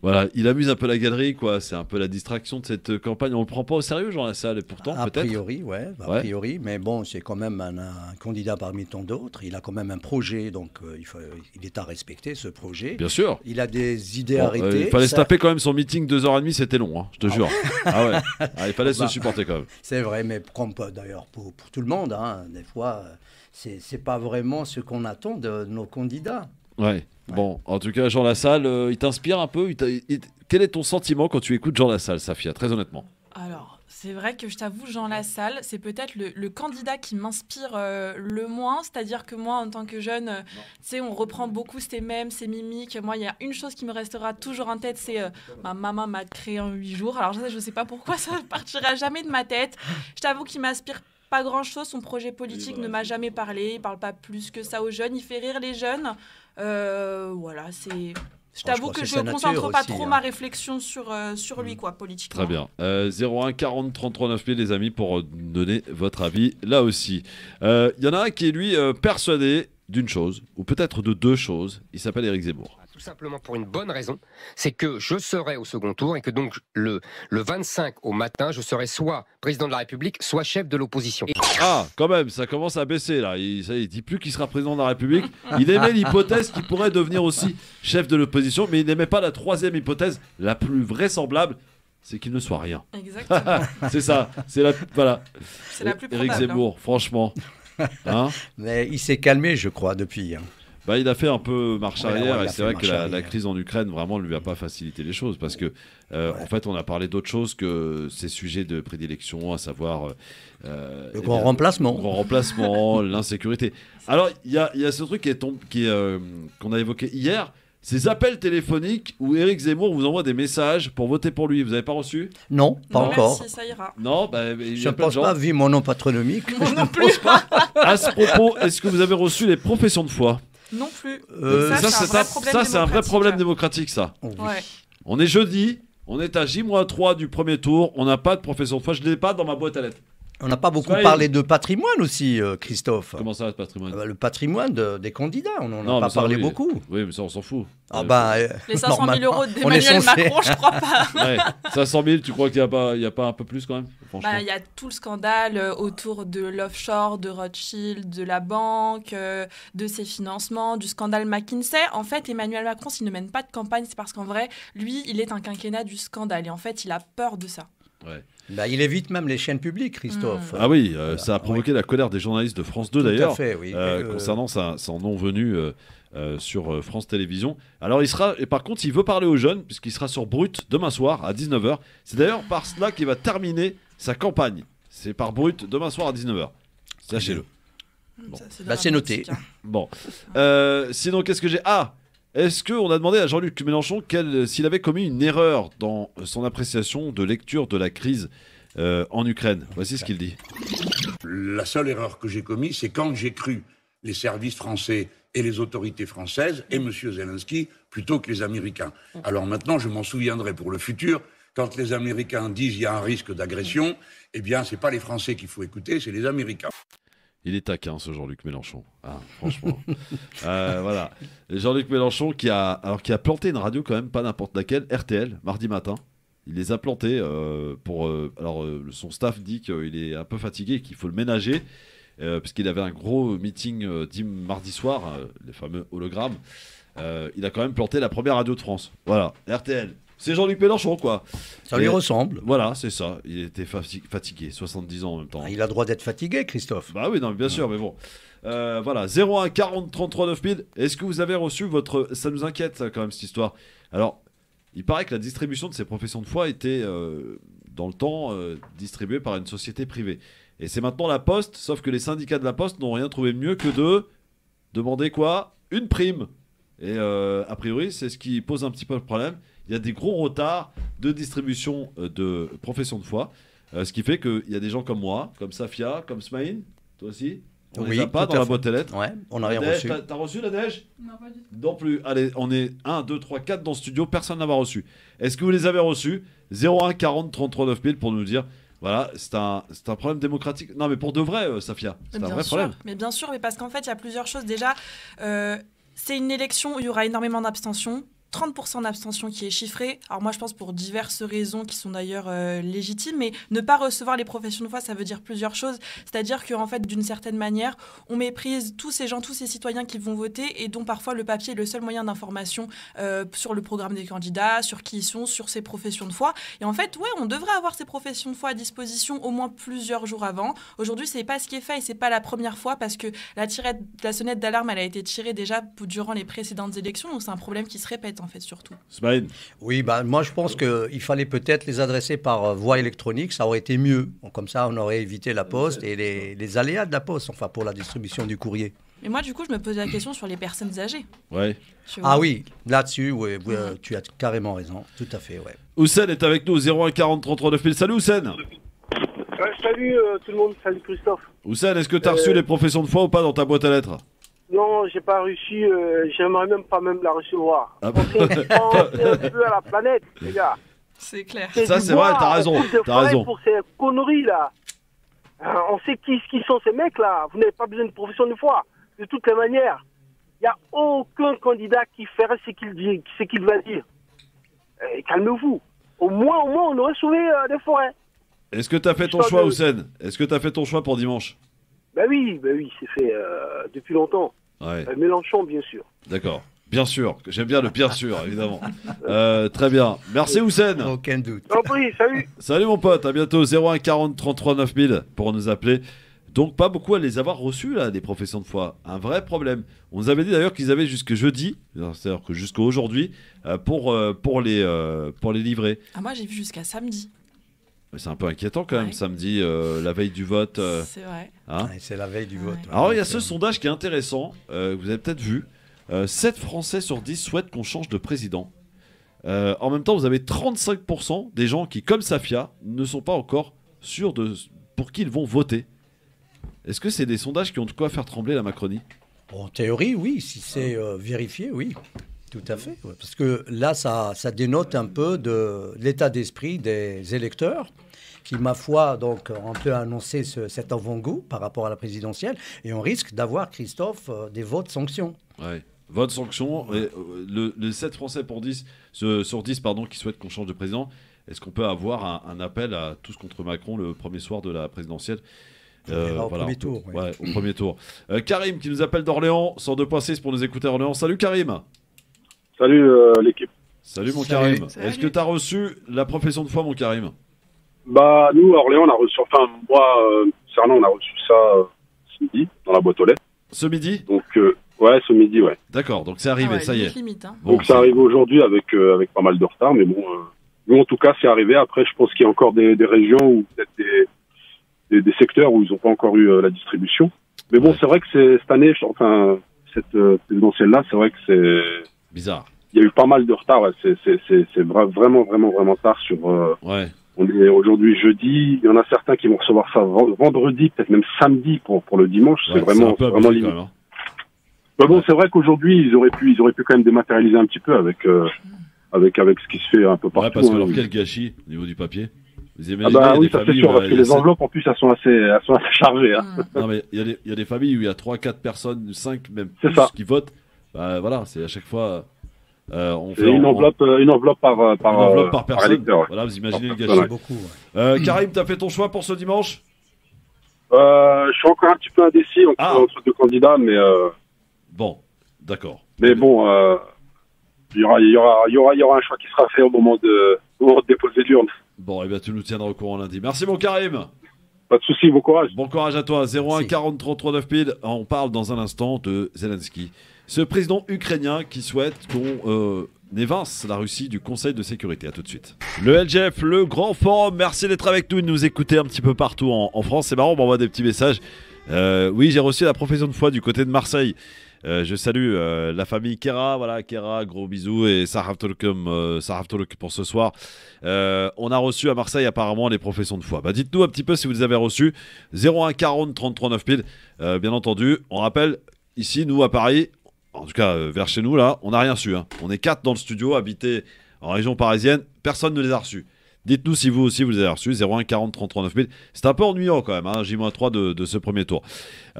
Speaker 2: voilà, il amuse un peu la galerie, quoi. C'est un peu la distraction de cette euh, campagne. On le prend pas au sérieux, Jean Lassalle, et pourtant,
Speaker 5: A
Speaker 2: peut-être.
Speaker 5: priori, ouais, a
Speaker 2: Ouais.
Speaker 5: priori, mais bon, c'est quand même un, un candidat parmi tant d'autres. Il a quand même un projet, donc euh, il, faut, il est à respecter ce projet.
Speaker 2: Bien sûr.
Speaker 5: Il a des idées
Speaker 2: Bon, euh,
Speaker 5: arrêtées.
Speaker 2: il fallait se taper quand même son meeting 2h30, c'était long, hein, je te jure. Ah ouais, Ah, il fallait se
Speaker 5: Bah,
Speaker 2: supporter quand même.
Speaker 5: C'est vrai, mais comme d'ailleurs pour, pour tout le monde, hein, des fois, euh, c'est c'est pas vraiment ce qu'on attend de nos candidats.
Speaker 2: Ouais. Bon, en tout cas, Jean Lassalle, euh, il t'inspire un peu il t'a- il- Quel est ton sentiment quand tu écoutes Jean Lassalle, Safia, très honnêtement?
Speaker 4: Alors, c'est vrai que je t'avoue, Jean Lassalle, c'est peut-être le, le candidat qui m'inspire euh, le moins. C'est-à-dire que moi, en tant que jeune, euh, tu sais, on reprend beaucoup ces mèmes, ces mimiques. Moi, il y a une chose qui me restera toujours en tête, c'est euh, ma maman m'a créé en huit jours. Alors, je sais pas pourquoi ça partira jamais de ma tête. Je t'avoue qu'il m'inspire pas grand-chose. Son projet politique ne m'a jamais parlé. Il parle pas plus que ça aux jeunes. Il fait rire les jeunes. Euh, voilà, c'est... Je
Speaker 5: Ah,
Speaker 4: t'avoue que je ne concentre pas
Speaker 5: aussi,
Speaker 4: trop
Speaker 5: hein.
Speaker 4: ma réflexion sur, euh, sur lui, quoi, politiquement.
Speaker 2: Très bien. Euh, 01 40 33 9000 les amis pour euh, donner votre avis là aussi. Euh, Il y en a un qui est lui euh, persuadé d'une chose ou peut-être de deux choses. Il s'appelle Éric Zemmour.
Speaker 10: Tout simplement pour une bonne raison, c'est que je serai au second tour et que donc le, le 25 au matin, je serai soit président de la République, soit chef de l'opposition.
Speaker 2: Ah, quand même, ça commence à baisser là. Il, ça, il dit plus qu'il sera président de la République. Il aimait l'hypothèse qu'il pourrait devenir aussi chef de l'opposition, mais il n'aimait pas la troisième hypothèse, la plus vraisemblable, c'est qu'il ne soit rien.
Speaker 4: Exactement.
Speaker 2: c'est ça. C'est la voilà.
Speaker 4: C'est la plus
Speaker 2: Éric
Speaker 4: probable, hein.
Speaker 2: Zemmour, franchement. Hein?
Speaker 5: Mais il s'est calmé, je crois, depuis. hein.
Speaker 2: Bah, il a fait un peu marche
Speaker 5: Ouais,
Speaker 2: arrière
Speaker 5: ouais,
Speaker 2: et
Speaker 5: a
Speaker 2: c'est vrai que la, crise en Ukraine vraiment ne lui a pas facilité les choses parce que euh, en fait on a parlé d'autre chose que ces sujets de prédilection, à savoir euh,
Speaker 5: Le
Speaker 2: eh
Speaker 5: grand
Speaker 2: bien,
Speaker 5: remplacement.
Speaker 2: le grand remplacement, l'insécurité. Alors il y a, il y a ce truc qui est tombé- qui euh, qu'on a évoqué hier. Ces appels téléphoniques où Éric Zemmour vous envoie des messages pour voter pour lui. Vous n'avez pas reçu?
Speaker 5: Non, pas
Speaker 4: Non,
Speaker 5: encore.
Speaker 4: Merci, ça ira.
Speaker 2: Non bah, il
Speaker 5: Je ne pense pas, vu mon nom patronymique.
Speaker 4: Moi
Speaker 5: je
Speaker 4: non
Speaker 5: ne
Speaker 4: plus.
Speaker 5: pense pas.
Speaker 2: À ce propos, est-ce que vous avez reçu les professions de foi?
Speaker 4: Non plus.
Speaker 5: Euh,
Speaker 2: Ça,
Speaker 4: ça,
Speaker 2: c'est un, vrai problème démocratique, ça.
Speaker 5: Oh, oui.
Speaker 4: Ouais.
Speaker 2: On est jeudi, on est à J-3 du premier tour, on n'a pas de profession de foi, je ne l'ai pas dans ma boîte à lettres.
Speaker 5: On n'a pas beaucoup parlé de patrimoine aussi, euh, Christophe.
Speaker 2: Comment ça, ce patrimoine
Speaker 5: Ah bah, Le patrimoine de- des candidats, on n'en a pas
Speaker 2: ça,
Speaker 5: parlé
Speaker 2: oui.
Speaker 5: beaucoup.
Speaker 2: Oui, mais ça, on s'en fout.
Speaker 5: Ah
Speaker 2: Euh,
Speaker 5: bah, euh,
Speaker 4: Les 500 000
Speaker 5: normalement,
Speaker 4: euros d'Emmanuel Macron, je crois pas.
Speaker 2: ouais, 500 000, tu crois qu'il n'y a, pas- il y a pas un peu plus quand même.
Speaker 4: Bah, Il y a tout le scandale euh, autour de l'offshore, de Rothschild, de la banque, euh, de ses financements, du scandale McKinsey. En fait, Emmanuel Macron, s'il ne mène pas de campagne, c'est parce qu'en vrai, lui, il est un quinquennat du scandale. Et en fait, il a peur de ça.
Speaker 2: Ouais.
Speaker 5: bah, il évite même les chaînes publiques, Christophe.
Speaker 2: Ah oui, euh, ça a provoqué la colère des journalistes de France 2
Speaker 5: Tout à
Speaker 2: d'ailleurs,
Speaker 5: fait, oui.
Speaker 2: euh,
Speaker 5: Euh,
Speaker 2: concernant sa- son non-venue euh, euh, sur euh, France Télévisions. Alors il sera, et par contre, il veut parler aux jeunes, puisqu'il sera sur Brut demain soir à 19h. C'est d'ailleurs par cela qu'il va terminer sa campagne. C'est par Brut demain soir à 19h. Sachez-le. Bon.
Speaker 5: Bah, c'est noté.
Speaker 4: hein.
Speaker 2: Bon. Euh, sinon, qu'est-ce que j'ai? Ah Est-ce qu'on a demandé à Jean-Luc Mélenchon s'il avait commis une erreur dans son appréciation de lecture de la crise euh, en Ukraine? Voici ce qu'il dit.
Speaker 11: La seule erreur que j'ai commise, c'est quand j'ai cru les services français et les autorités françaises et M. Zelensky plutôt que les Américains. Alors maintenant, je m'en souviendrai pour le futur. Quand les Américains disent qu'il y a un risque d'agression, eh bien, c'est pas les Français qu'il faut écouter, c'est les Américains.
Speaker 2: Il est taquin, ce Jean-Luc Mélenchon. Ah, franchement. Euh, voilà. Jean-Luc Mélenchon qui a, alors, qui a planté une radio, quand même, pas n'importe laquelle, RTL, mardi matin. Il les a plantés euh, pour. euh, alors, son staff dit qu'il est un peu fatigué, qu'il faut le ménager, euh, parce qu'il avait un gros meeting dim- mardi soir, les fameux hologrammes. Il a quand même planté la première radio de France. Voilà, RTL. C'est Jean-Luc Mélenchon, quoi.
Speaker 5: Ça lui
Speaker 2: Et-
Speaker 5: ressemble.
Speaker 2: Voilà, c'est ça. Il était fati- fatigué, 70 ans en même temps.
Speaker 5: Ah, il a le droit d'être fatigué, Christophe.
Speaker 2: Bah oui, non, bien sûr, mais bon. Euh, voilà, 01 40 33 9000. Est-ce que vous avez reçu votre. Ça nous inquiète, quand même, cette histoire? Alors, il paraît que la distribution de ces professions de foi était, euh, dans le temps, euh, distribuée par une société privée. Et c'est maintenant la Poste, sauf que les syndicats de la Poste n'ont rien trouvé mieux que de demander quoi? Une prime. Et euh, a priori, c'est ce qui pose un petit peu le problème. Il y a des gros retards de distribution euh, de professions de foi. Euh, ce qui fait qu'il y a des gens comme moi, comme Safia, comme Smaïn, toi aussi. On
Speaker 5: Oui,
Speaker 2: les a pas dans
Speaker 5: à
Speaker 2: la boîte aux lettres.
Speaker 5: Ouais, on n'a rien
Speaker 2: Nadège,
Speaker 5: reçu.
Speaker 2: t'as- T'as reçu la neige
Speaker 4: Non, pas du tout.
Speaker 2: Non plus. Allez, on est 1, 2, 3, 4 dans le studio, personne n'a reçu. Est-ce que vous les avez reçus? 01 40 33 9000 pour nous dire, voilà, c'est un, c'est un problème démocratique. Non mais pour de vrai, euh, Safia, c'est un vrai
Speaker 4: sûr,
Speaker 2: problème.
Speaker 4: Mais bien sûr, mais parce qu'en fait, il y a plusieurs choses. Déjà, euh, c'est une élection où il y aura énormément d'abstention. 30% d'abstention qui est chiffré. Alors moi, je pense pour diverses raisons qui sont d'ailleurs euh, légitimes, mais ne pas recevoir les professions de foi, ça veut dire plusieurs choses. C'est-à-dire qu'en fait, d'une certaine manière, on méprise tous ces gens, tous ces citoyens qui vont voter et dont parfois le papier est le seul moyen d'information euh, sur le programme des candidats, sur qui ils sont, sur ces professions de foi. Et en fait, ouais, on devrait avoir ces professions de foi à disposition au moins plusieurs jours avant. Aujourd'hui, c'est pas ce qui est fait et c'est pas la première fois parce que la, la sonnette d'alarme, elle a été tirée déjà durant les précédentes élections, donc c'est un problème qui se répète en fait surtout.
Speaker 5: Oui, bah, moi je pense qu'il fallait peut-être les adresser par euh, voie électronique, ça aurait été mieux. Bon, Comme ça, on aurait évité la poste et les, les aléas de la poste, enfin pour la distribution du courrier.
Speaker 4: Mais moi, du coup, je me posais la question sur les personnes âgées.
Speaker 2: ouais.
Speaker 5: Ah oui, là-dessus, oui, euh, tu as carrément raison, tout à fait, ouais.
Speaker 2: Houssen est avec nous, 01 40 33 9000. Salut Houssen
Speaker 8: salut euh, tout le monde, salut Christophe.
Speaker 2: Houssen, est-ce que tu as reçu les professions de foi ou pas dans ta boîte à lettres?
Speaker 12: Non, j'ai pas reçu. euh, J'aimerais même pas même la recevoir.
Speaker 2: Ah
Speaker 12: On s'est pensé un peu à la planète, les gars.
Speaker 4: C'est clair.
Speaker 2: Ça, c'est vrai, t'as raison, t'as raison.
Speaker 12: Pour ces conneries là. Hein, On sait qui, qui sont ces mecs là. Vous n'avez pas besoin de profession de foi. De toutes les manières, il n'y a aucun candidat qui ferait ce qu'il dit, ce qu'il va dire. Eh, Calmez-vous. Au moins, au moins, on aurait sauvé euh, des forêts.
Speaker 2: Est-ce que t'as fait ton choix,
Speaker 12: de-
Speaker 2: Houssen Est-ce que t'as fait ton choix pour dimanche?
Speaker 12: Ben oui, ben oui, c'est fait euh, depuis longtemps.
Speaker 2: Ouais.
Speaker 12: Euh, Mélenchon, bien sûr.
Speaker 2: D'accord. Bien sûr. J'aime bien le bien sûr, évidemment. Euh, très bien. Merci, Houssen.
Speaker 5: Aucun doute.
Speaker 12: Salut.
Speaker 2: Salut, mon pote. À bientôt. 01 40 33 9000 pour nous appeler. Donc, pas beaucoup à les avoir reçus, là, des professions de foi. Un vrai problème. On nous avait dit d'ailleurs qu'ils avaient jusque jeudi, c'est-à-dire que jusqu'à aujourd'hui, pour, pour, les, pour les livrer.
Speaker 4: Ah, moi, j'ai vu jusqu'à samedi.
Speaker 2: C'est un peu inquiétant quand même,
Speaker 4: Ouais.
Speaker 2: samedi, euh, la veille du vote. euh,
Speaker 4: C'est vrai.
Speaker 2: hein.
Speaker 5: Ouais, C'est la veille du vote.
Speaker 2: Alors, il y a ce sondage qui est intéressant, euh, vous avez peut-être vu. Euh, 7 Français sur 10 souhaitent qu'on change de président. Euh, en même temps, vous avez 35% des gens qui, comme Safia, ne sont pas encore sûrs de pour qui ils vont voter. Est-ce que c'est des sondages qui ont de quoi faire trembler la Macronie?
Speaker 5: En théorie, oui. Si c'est euh, vérifié, oui. Tout à fait. Parce que là, ça, ça dénote un peu de l'état d'esprit des électeurs qui, ma foi, donc, ont un peu annoncé ce- cet avant-goût par rapport à la présidentielle. Et on risque d'avoir, Christophe, euh, des votes sanctions.
Speaker 2: Ouais. Vote sanction, et, euh, le, le 7 Français pour 10, ce- sur 10 pardon, qui souhaitent qu'on change de président. Est-ce qu'on peut avoir un, un appel à tous contre Macron le premier soir de la présidentielle? Euh,
Speaker 5: au premier
Speaker 2: peut-
Speaker 5: tour, oui.
Speaker 2: Ouais, au premier tour. Euh, Karim qui nous appelle d'Orléans, 102.6 pour nous écouter à Orléans. Salut Karim.
Speaker 13: Salut euh, l'équipe.
Speaker 2: Salut mon
Speaker 5: Salut.
Speaker 2: Karim. Est-ce que tu as reçu la profession de foi mon Karim?
Speaker 13: Bah nous à Orléans on a reçu, enfin moi euh, concernant on a reçu ça euh, ce midi dans la boîte aux lettres.
Speaker 2: Ce midi
Speaker 13: Donc euh, ouais ce midi ouais.
Speaker 2: D'accord, donc c'est arrivé,
Speaker 4: Ah ouais,
Speaker 2: ça y
Speaker 4: limite,
Speaker 2: est.
Speaker 4: limite, hein.
Speaker 2: Bon,
Speaker 13: Donc ça arrive aujourd'hui avec euh, avec pas mal de retard mais bon euh, nous en tout cas c'est arrivé. Après je pense qu'il y a encore des, des régions ou peut-être des, des des secteurs où ils n'ont pas encore eu euh, la distribution. Mais bon
Speaker 2: Ouais.
Speaker 13: c'est vrai que c'est cette année enfin cette euh, présidentielle là c'est vrai que c'est
Speaker 2: Bizarre.
Speaker 13: il y a eu pas mal de retard. ouais. C'est c'est c'est c'est vra- vraiment vraiment vraiment tard sur euh,
Speaker 2: Ouais.
Speaker 13: On est aujourd'hui jeudi. Il y en a certains qui vont recevoir ça ven- vendredi, peut-être même samedi pour, pour le dimanche.
Speaker 2: Ouais,
Speaker 13: c'est vraiment, vraiment limite.
Speaker 2: hein.
Speaker 13: Mais bon, c'est vrai qu'aujourd'hui, ils auraient pu, ils auraient pu quand même dématérialiser un petit peu avec, euh, avec, avec ce qui se fait un peu partout.
Speaker 2: Ouais, parce que
Speaker 13: hein.
Speaker 2: alors quel gâchis au niveau du papier? Vous
Speaker 13: Ah bah oui, ça c'est sûr, parce que les enveloppes, en plus, elles sont assez, elles sont assez chargées. Hein.
Speaker 2: Non mais il y, a des- il y a des familles où il y a 3-4 personnes, 5 même plus qui votent. Bah, voilà, c'est à chaque fois. Euh, on fait
Speaker 13: une
Speaker 2: en-
Speaker 13: enveloppe, euh, une enveloppe par, euh, par,
Speaker 2: une enveloppe par personne.
Speaker 13: électeur, ouais.
Speaker 2: Voilà, vous imaginez le
Speaker 13: Par
Speaker 2: gâchis.
Speaker 13: personne,
Speaker 5: Beaucoup. ouais.
Speaker 2: Euh, Karim, t'as fait ton choix pour ce dimanche?
Speaker 13: Euh, je suis encore un petit peu indécis entre,
Speaker 2: Ah.
Speaker 13: entre deux candidats, mais, euh,
Speaker 2: Bon, d'accord.
Speaker 13: mais bon, euh, il y aura, il y aura, il y aura, il y aura un choix qui sera fait au moment de, au moment de déposer l'urne.
Speaker 2: Bon, et bien tu nous tiendras au courant lundi. Merci mon Karim.
Speaker 13: Pas de souci, bon courage.
Speaker 2: Bon courage à toi. 01
Speaker 5: Merci.
Speaker 2: 40 33 9000. On parle dans un instant de Zelensky. Ce président ukrainien qui souhaite qu'on euh, évince la Russie du Conseil de sécurité. À tout de suite. Le LGF, le grand forum. Merci d'être avec nous et de nous écouter un petit peu partout en, France. C'est marrant, on m'envoie des petits messages. Euh, oui, j'ai reçu la profession de foi du côté de Marseille. Euh, je salue la famille Kera, voilà Kera, gros bisous et Tolkum, euh, pour ce soir. On a reçu à Marseille apparemment les professions de foi. Bah, dites-nous un petit peu si vous les avez reçues. 01 40 33 9000. Euh, bien entendu, on rappelle ici nous à Paris, en tout cas euh, vers chez nous là, on n'a rien su. hein. On est quatre dans le studio, habités en région parisienne. Personne ne les a reçus. Dites-nous si vous aussi vous les avez reçus. 01 40 33 9000. C'est un peu ennuyant quand même, hein, J-3 de, de ce premier tour.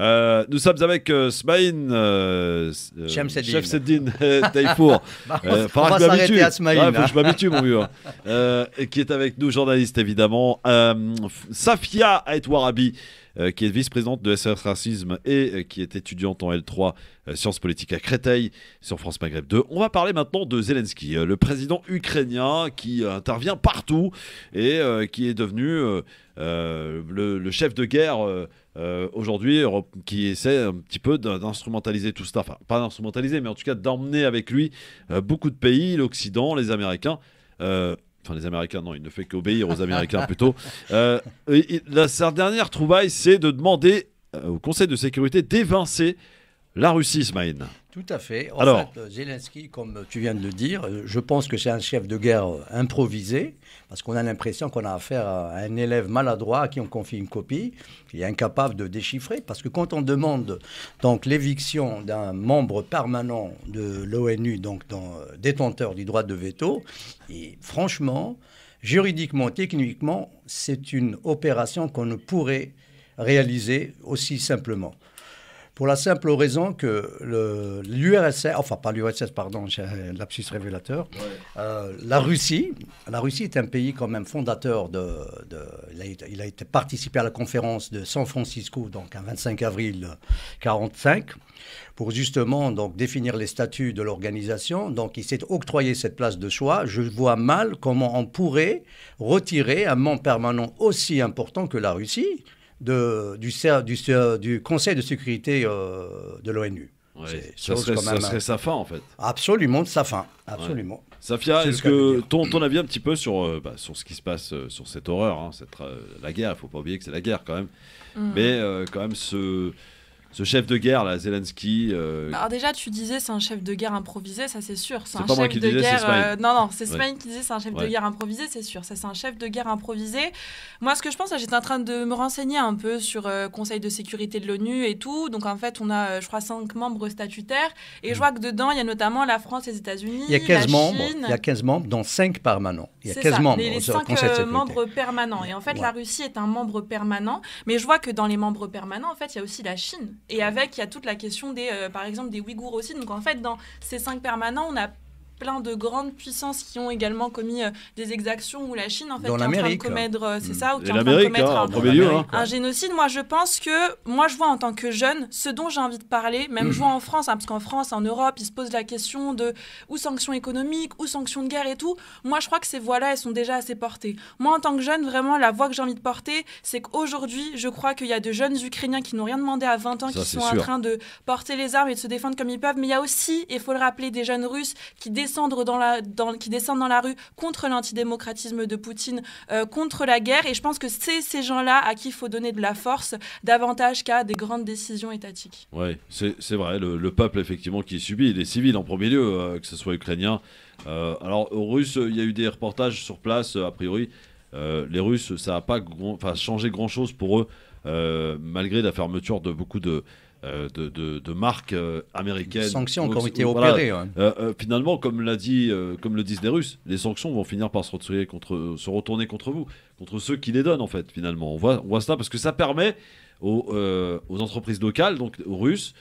Speaker 2: Euh, nous sommes avec euh, Smaïn, euh. Chef Seddin Taïfour.
Speaker 5: On va
Speaker 2: que je m'habitue.
Speaker 5: s'arrêter à Smaïn.
Speaker 2: Ouais, je m'habitue, mon vieux. hein. Qui est avec nous, journaliste évidemment. Safia Aetwarabi, euh, qui est vice-présidente de SRS Racisme et euh, qui est étudiante en L3 euh, sciences politiques à Créteil sur France Maghreb 2. On va parler maintenant de Zelensky, euh, le président ukrainien qui euh, intervient partout et euh, qui est devenu euh, euh, le, chef de guerre. euh, euh, aujourd'hui, qui essaie un petit peu d'in- d'instrumentaliser tout ça, enfin pas d'instrumentaliser, mais en tout cas d'emmener avec lui euh, beaucoup de pays, l'Occident, les Américains. euh, Enfin, les Américains, non, il ne fait qu'obéir aux Américains plutôt. Euh, sa dernière trouvaille, c'est de demander euh, au Conseil de sécurité d'évincer La Russie, Smaïn.
Speaker 5: Tout à fait. En
Speaker 2: Alors
Speaker 5: fait, euh, Zelensky, comme tu viens de le dire, euh, je pense que c'est un chef de guerre euh, improvisé, parce qu'on a l'impression qu'on a affaire à un élève maladroit à qui on confie une copie, qui est incapable de déchiffrer, parce que quand on demande donc l'éviction d'un membre permanent de l'ONU, donc dans, détenteur du droit de veto, et franchement, juridiquement, techniquement, c'est une opération qu'on ne pourrait réaliser aussi simplement pour la simple raison que l'URSS, enfin pas l'URSS, pardon, j'ai un lapsus révélateur, euh, la Russie, la Russie est un pays quand même fondateur de, il, a été, participé à la conférence de San Francisco, donc un 25 avril 1945, pour justement donc définir les statuts de l'organisation. Donc il s'est octroyé cette place de choix. Je vois mal comment on pourrait retirer un membre permanent aussi important que la Russie de, du, du, du, Conseil de sécurité euh, de l'ONU.
Speaker 2: ça, serait, ça serait, sa fin en fait.
Speaker 5: Absolument, sa fin. Absolument.
Speaker 2: Safia, est-ce que ton, ton, avis un petit peu sur, euh, bah, sur ce qui se passe, euh, sur cette horreur, hein, cette, la guerre, il ne faut pas oublier que c'est la guerre quand même, mm. mais quand même ce, ce chef de guerre, là, Zelensky. Euh,
Speaker 4: Alors déjà, tu disais c'est un chef de guerre improvisé, ça c'est sûr.
Speaker 2: C'est un chef de guerre.
Speaker 4: Euh, non, non, c'est Smain qui disait c'est un chef de guerre improvisé, c'est sûr. Ça c'est un chef de guerre improvisé. Moi, ce que je pense, j'étais en train de me renseigner un peu sur euh, Conseil de sécurité de l'ONU et tout. Donc en fait, on a, je crois, cinq membres statutaires et je mm. vois que dedans, il y a notamment la France, les États-Unis,
Speaker 5: il y a 15 membres. Il y a 15 membres, dont 5 permanents. Il y a 15
Speaker 4: ça,
Speaker 5: membres.
Speaker 4: Les, les 5 membres permanents. Et en fait, la Russie est un membre permanent. Mais je vois que dans les membres permanents, en fait, il y a aussi la Chine. Et avec, il y a toute la question des, euh, par exemple, des Ouïghours aussi. Donc en fait, dans ces cinq permanents, on a plein de grandes puissances qui ont également commis euh, des exactions où la Chine en fait est en train de commettre euh, c'est ça ou qui est en train de commettre
Speaker 2: hein,
Speaker 4: un,
Speaker 2: hein.
Speaker 4: un, génocide. Moi je pense que moi je vois en tant que jeune ce dont j'ai envie de parler même je vois en France hein, parce qu'en France en Europe ils se posent la question de ou sanctions économiques ou sanctions de guerre et tout. Moi je crois que ces voix là elles sont déjà assez portées. Moi en tant que jeune vraiment la voix que j'ai envie de porter c'est qu'aujourd'hui je crois qu'il y a de jeunes Ukrainiens qui n'ont rien demandé à 20 ans qui sont en train de porter les armes et de se défendre comme ils peuvent. Mais il y a aussi il faut le rappeler des jeunes Russes qui descendent dans la qui descendent dans la rue contre l'antidémocratisme de Poutine, euh, contre la guerre. Et je pense que c'est ces gens-là à qui il faut donner de la force davantage qu'à des grandes décisions étatiques.
Speaker 2: Oui, c'est vrai. Le, peuple, effectivement, qui subit, les civils en premier lieu, euh, que ce soit ukrainien. Euh, alors, aux Russes, il y a eu des reportages sur place, a priori. les Russes, ça n'a pas changé grand-chose pour eux, malgré la fermeture de beaucoup de, euh, de, de, marques euh, américaines. Les
Speaker 5: sanctions qui ont été opérées.
Speaker 2: Euh, finalement, comme l'a dit, comme le disent les Russes, les sanctions vont finir par se retourner contre, se retourner contre vous, contre ceux qui les donnent en fait. Finalement, on voit, on voit ça parce que ça permet aux, aux entreprises locales, donc aux Russes.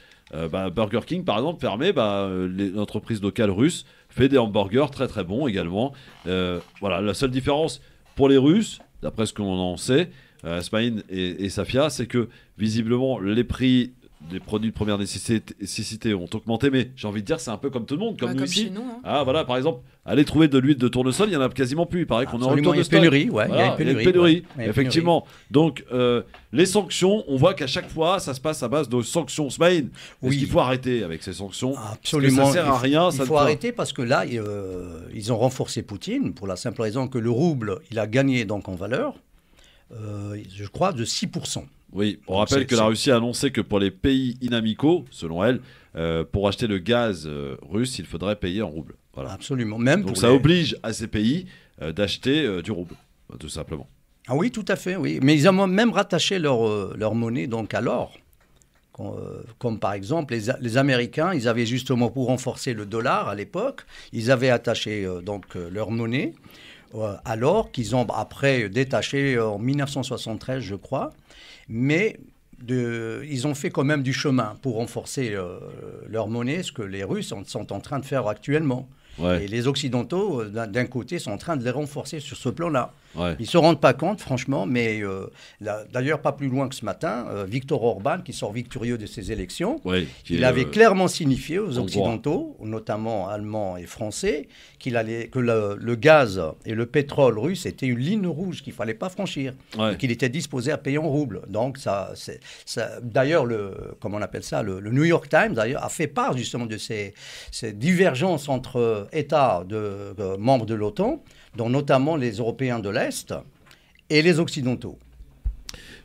Speaker 2: Bah, Burger King, par exemple, permet bah, l'entreprise locale russe fait des hamburgers très très bons également. voilà, la seule différence pour les Russes, d'après ce qu'on en sait, et, et, Safia, c'est que visiblement les prix des produits de première nécessité ont augmenté, mais j'ai envie de dire, c'est un peu comme tout le monde, comme
Speaker 4: bah,
Speaker 2: nous
Speaker 4: ici.
Speaker 2: Chez
Speaker 4: nous, hein.
Speaker 2: Ah voilà, par exemple, aller trouver de l'huile de tournesol, il y en a quasiment plus. Il paraît qu'on est en retour de
Speaker 5: pénurie, ouais, il y a une pénurie,
Speaker 2: pénurie effectivement. Donc euh, les sanctions, on voit qu'à chaque fois, ça se passe à base de sanctions. Smaïn, oui. qu'il faut arrêter avec ces sanctions?
Speaker 5: Absolument.
Speaker 2: ça sert à rien.
Speaker 5: Il faut arrêter parce que là, euh, ils ont renforcé Poutine pour la simple raison que le rouble, il a gagné donc en valeur. Euh, je crois, de 6%.
Speaker 2: Oui, on rappelle que la Russie a annoncé que pour les pays inamicaux, selon elle, euh, pour acheter le gaz euh, russe, il faudrait payer en rouble. Voilà.
Speaker 5: Absolument. Même
Speaker 2: Donc ça oblige à ces pays d'acheter du rouble, tout simplement.
Speaker 5: Ah oui, tout à fait, oui. Mais ils ont même rattaché leur, leur monnaie donc à l'or. Comme, par exemple les, les, Américains, ils avaient justement pour renforcer le dollar à l'époque, ils avaient attaché donc leur monnaie euh, alors qu'ils ont après détaché en 1973, je crois. Mais ils ont fait quand même du chemin pour renforcer euh, leur monnaie, ce que les Russes sont en train de faire actuellement. Et les Occidentaux, euh, d'un côté, sont en train de les renforcer sur ce plan-là. Ils ne se rendent pas compte, franchement, mais euh, d'ailleurs, pas plus loin que ce matin, euh, Viktor Orban, qui sort victorieux de ces élections, il avait clairement signifié aux Occidentaux, notamment allemands et français, qu'il allait, que le, gaz et le pétrole russe étaient une ligne rouge qu'il ne fallait pas franchir, et qu'il était disposé à payer en roubles. Donc, ça, ça d'ailleurs, le, comment on appelle ça, le, New York Times, d'ailleurs, a fait part justement de ces, ces divergences entre États de, membres de l'OTAN, dont notamment les Européens de l'Est et les Occidentaux.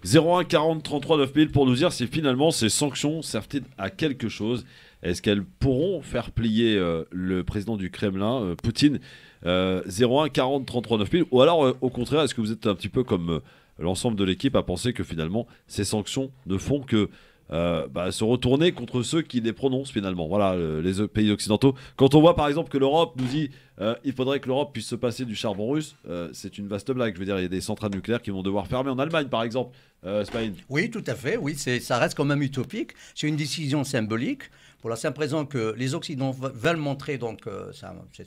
Speaker 2: 01 40 33 9000 pour nous dire si finalement ces sanctions servent-ils à quelque chose. Est-ce qu'elles pourront faire plier euh, le président du Kremlin, euh, Poutine euh, 01 40 33 9000 Ou alors, euh, au contraire, est-ce que vous êtes un petit peu comme l'ensemble de l'équipe à penser que finalement ces sanctions ne font que euh, bah, se retourner contre ceux qui les prononcent finalement. Voilà, les pays occidentaux. Quand on voit par exemple que l'Europe nous dit euh, il faudrait que l'Europe puisse se passer du charbon russe, euh, c'est une vaste blague. Je veux dire, il y a des centrales nucléaires qui vont devoir fermer en Allemagne par exemple. Euh.
Speaker 5: Oui, tout à fait. Oui, ça reste quand même utopique. C'est une décision symbolique pour la simple raison que les Occidentaux ve- veulent montrer, donc c'est,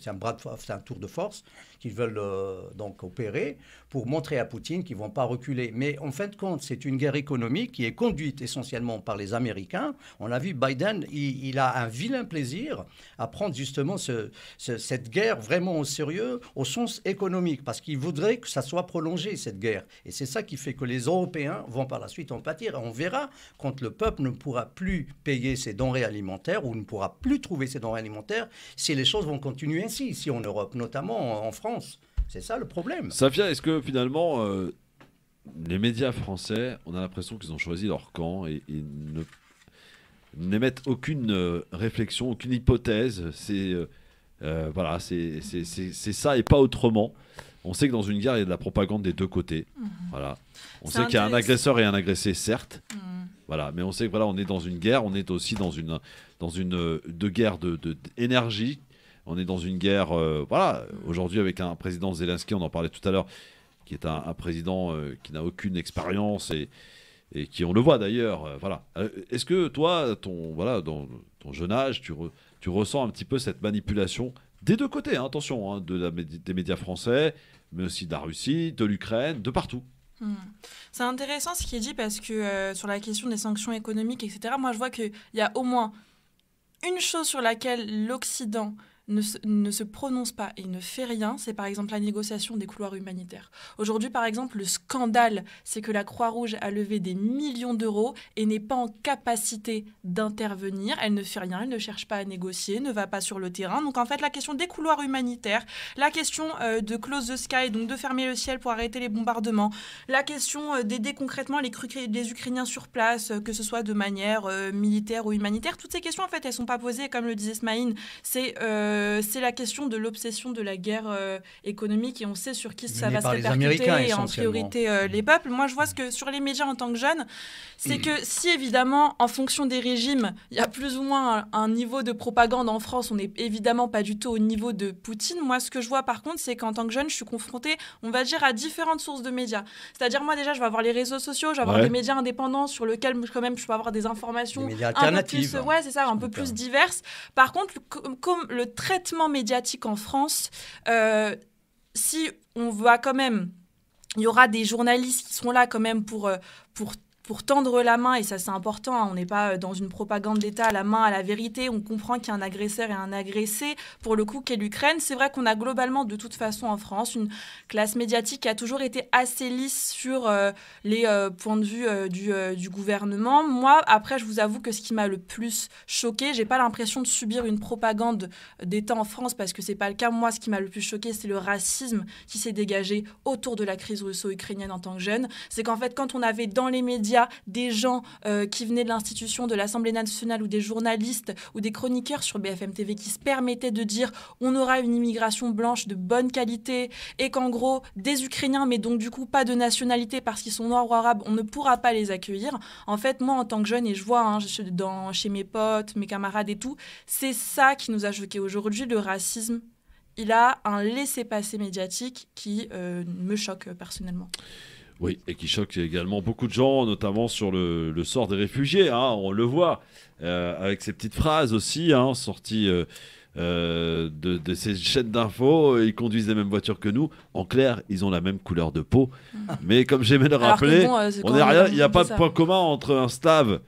Speaker 5: un, un tour de force qu'ils veulent euh, donc opérer pour montrer à Poutine qu'ils vont pas reculer. Mais en fin de compte, c'est une guerre économique qui est conduite essentiellement par les Américains. On a vu Biden, il, a un vilain plaisir à prendre justement ce- cette guerre vraiment au sérieux, au sens économique, parce qu'il voudrait que ça soit prolongé cette guerre. Et c'est ça qui fait que les Européens vont par la suite en pâtir. On verra quand le peuple ne pourra plus payer ses denrées alimentaires ou ne pourra plus trouver ses denrées alimentaires si les choses vont continuer ainsi, ici en Europe, notamment en France. C'est ça le problème.
Speaker 2: Safia, est-ce que finalement euh, les médias français, on a l'impression qu'ils ont choisi leur camp et ils ne n'émettent aucune euh, réflexion, aucune hypothèse. C'est euh, voilà, c'est c'est- c'est- c'est ça et pas autrement. On sait que dans une guerre, il y a de la propagande des deux côtés.
Speaker 4: Mhm.
Speaker 2: Voilà. On sait qu'il y a un agresseur et un agressé, certes.
Speaker 4: Mhm.
Speaker 2: Voilà, mais on sait que voilà, on est dans une guerre, on est aussi dans une dans une de guerre de de- d'énergie. On est dans une guerre, euh, voilà, aujourd'hui avec un président Zelensky, on en parlait tout à l'heure, qui est un, président euh, qui n'a aucune expérience et, qui, on le voit d'ailleurs, euh, voilà. Est-ce que toi, ton, voilà, dans ton jeune âge, tu, re- tu ressens un petit peu cette manipulation des deux côtés, hein, attention, hein, des médias français, mais aussi de la Russie, de l'Ukraine, de partout
Speaker 4: Hmm. C'est intéressant ce qui est dit parce que sur la question des sanctions économiques, etc., moi je vois qu'il y a au moins une chose sur laquelle l'Occident ne se, ne prononce pas et ne fait rien, c'est par exemple la négociation des couloirs humanitaires. Aujourd'hui, par exemple, le scandale, c'est que la Croix-Rouge a levé des millions d'euros et n'est pas en capacité d'intervenir. Elle ne fait rien, elle ne cherche pas à négocier, ne va pas sur le terrain. Donc en fait, la question des couloirs humanitaires, la question euh, de close the sky, donc de fermer le ciel pour arrêter les bombardements, la question euh, d'aider concrètement les, Ukrainiens sur place, euh, que ce soit de manière militaire ou humanitaire, toutes ces questions en fait, elles sont pas posées, comme le disait Smaïn, c'est euh, c'est la question de l'obsession de la guerre euh, économique et on sait sur qui ça va se répercuter et en priorité euh, les peuples. Moi, je vois ce que sur les médias en tant que jeune, c'est que si évidemment, en fonction des régimes, il y a plus ou moins un, un niveau de propagande en France, on n'est évidemment pas du tout au niveau de Poutine. Moi, ce que je vois par contre, c'est qu'en tant que jeune, je suis confrontée, on va dire, à différentes sources de médias. C'est-à-dire, moi déjà, je vais avoir les réseaux sociaux, je vais avoir
Speaker 5: Ouais.
Speaker 4: des médias indépendants sur lesquels quand même je peux avoir des informations
Speaker 5: Des médias
Speaker 4: un peu plus, ouais, c'est ça, un peu plus diverses. Par contre, le- comme le traitement médiatique en France, euh, si on va quand même, il y aura des journalistes qui seront là quand même pour, euh, pour pour tendre la main, et ça c'est important, on n'est pas euh, dans une propagande d'État, la main à la vérité, on comprend qu'il y a un agresseur et un agressé, pour le coup, qu'est l'Ukraine? C'est vrai qu'on a globalement, de toute façon, en France, une classe médiatique qui a toujours été assez lisse sur euh, les euh, points de vue du, du gouvernement. Moi, après, je vous avoue que ce qui m'a le plus choqué, j'ai pas l'impression de subir une propagande d'État en France, parce que c'est pas le cas. Moi, ce qui m'a le plus choqué, c'est le racisme qui s'est dégagé autour de la crise russo-ukrainienne en tant que jeune. C'est qu'en fait, quand on avait dans les médias des gens euh, qui venaient de l'institution de l'Assemblée nationale ou des journalistes ou des chroniqueurs sur BFM TV qui se permettaient de dire on aura une immigration blanche de bonne qualité et qu'en gros des Ukrainiens mais donc du coup pas de nationalité parce qu'ils sont noirs ou arabes on ne pourra pas les accueillir. En fait moi en tant que jeune et je vois hein, dans, chez mes potes, mes camarades et tout, c'est ça qui nous a choqué aujourd'hui le racisme. Il a un laissez-passer médiatique qui euh, me choque euh, personnellement.
Speaker 2: Oui, et qui choque également beaucoup de gens, notamment sur le, le sort des réfugiés. hein, on le voit euh, avec ces petites phrases aussi, hein, sorties euh, euh, de, de ces chaînes d'infos. Ils conduisent les mêmes voitures que nous. En clair, ils ont la même couleur de peau. Mais comme j'aimais le rappeler,
Speaker 4: bon,
Speaker 2: on est rien- il n'y a pas de point commun entre un slave.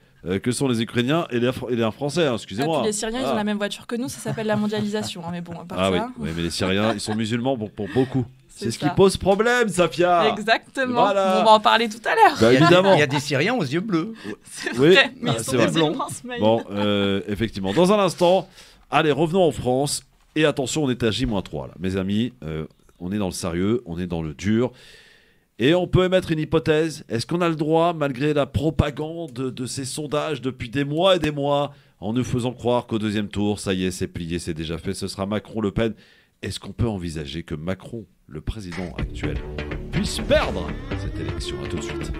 Speaker 2: que sont les Ukrainiens et les, et les Français, hein,
Speaker 4: Ah,
Speaker 2: excusez-moi.
Speaker 4: puis les Syriens, ils ont la même voiture que nous, ça s'appelle la mondialisation. hein, mais bon, à part
Speaker 2: Ah oui, mais les Syriens, ils sont musulmans pour, pour beaucoup.
Speaker 4: C'est
Speaker 2: ce qui pose problème, Safia.
Speaker 4: Exactement.
Speaker 2: Voilà.
Speaker 4: On va en parler tout à l'heure.
Speaker 2: Bah,
Speaker 5: Il y a des-
Speaker 2: évidemment.
Speaker 5: Il y a des Syriens aux yeux bleus.
Speaker 4: C'est
Speaker 2: Oui,
Speaker 4: vrai, mais
Speaker 2: ah,
Speaker 4: ils
Speaker 2: c'est
Speaker 4: sont
Speaker 2: vrai.
Speaker 4: musulmans, Smaïl.
Speaker 2: Bon, euh, effectivement. Dans un instant, allez, revenons en France. Et attention, on est à J-3, là. Mes amis, euh, on est dans le sérieux, on est dans le dur. Et on peut émettre une hypothèse. Est-ce qu'on a le droit, malgré la propagande de ces sondages depuis des mois et des mois, en nous faisant croire qu'au deuxième tour, ça y est, c'est plié, c'est déjà fait, ce sera Macron-Le Pen Est-ce qu'on peut envisager que Macron, le président actuel, puisse perdre cette élection À tout de suite.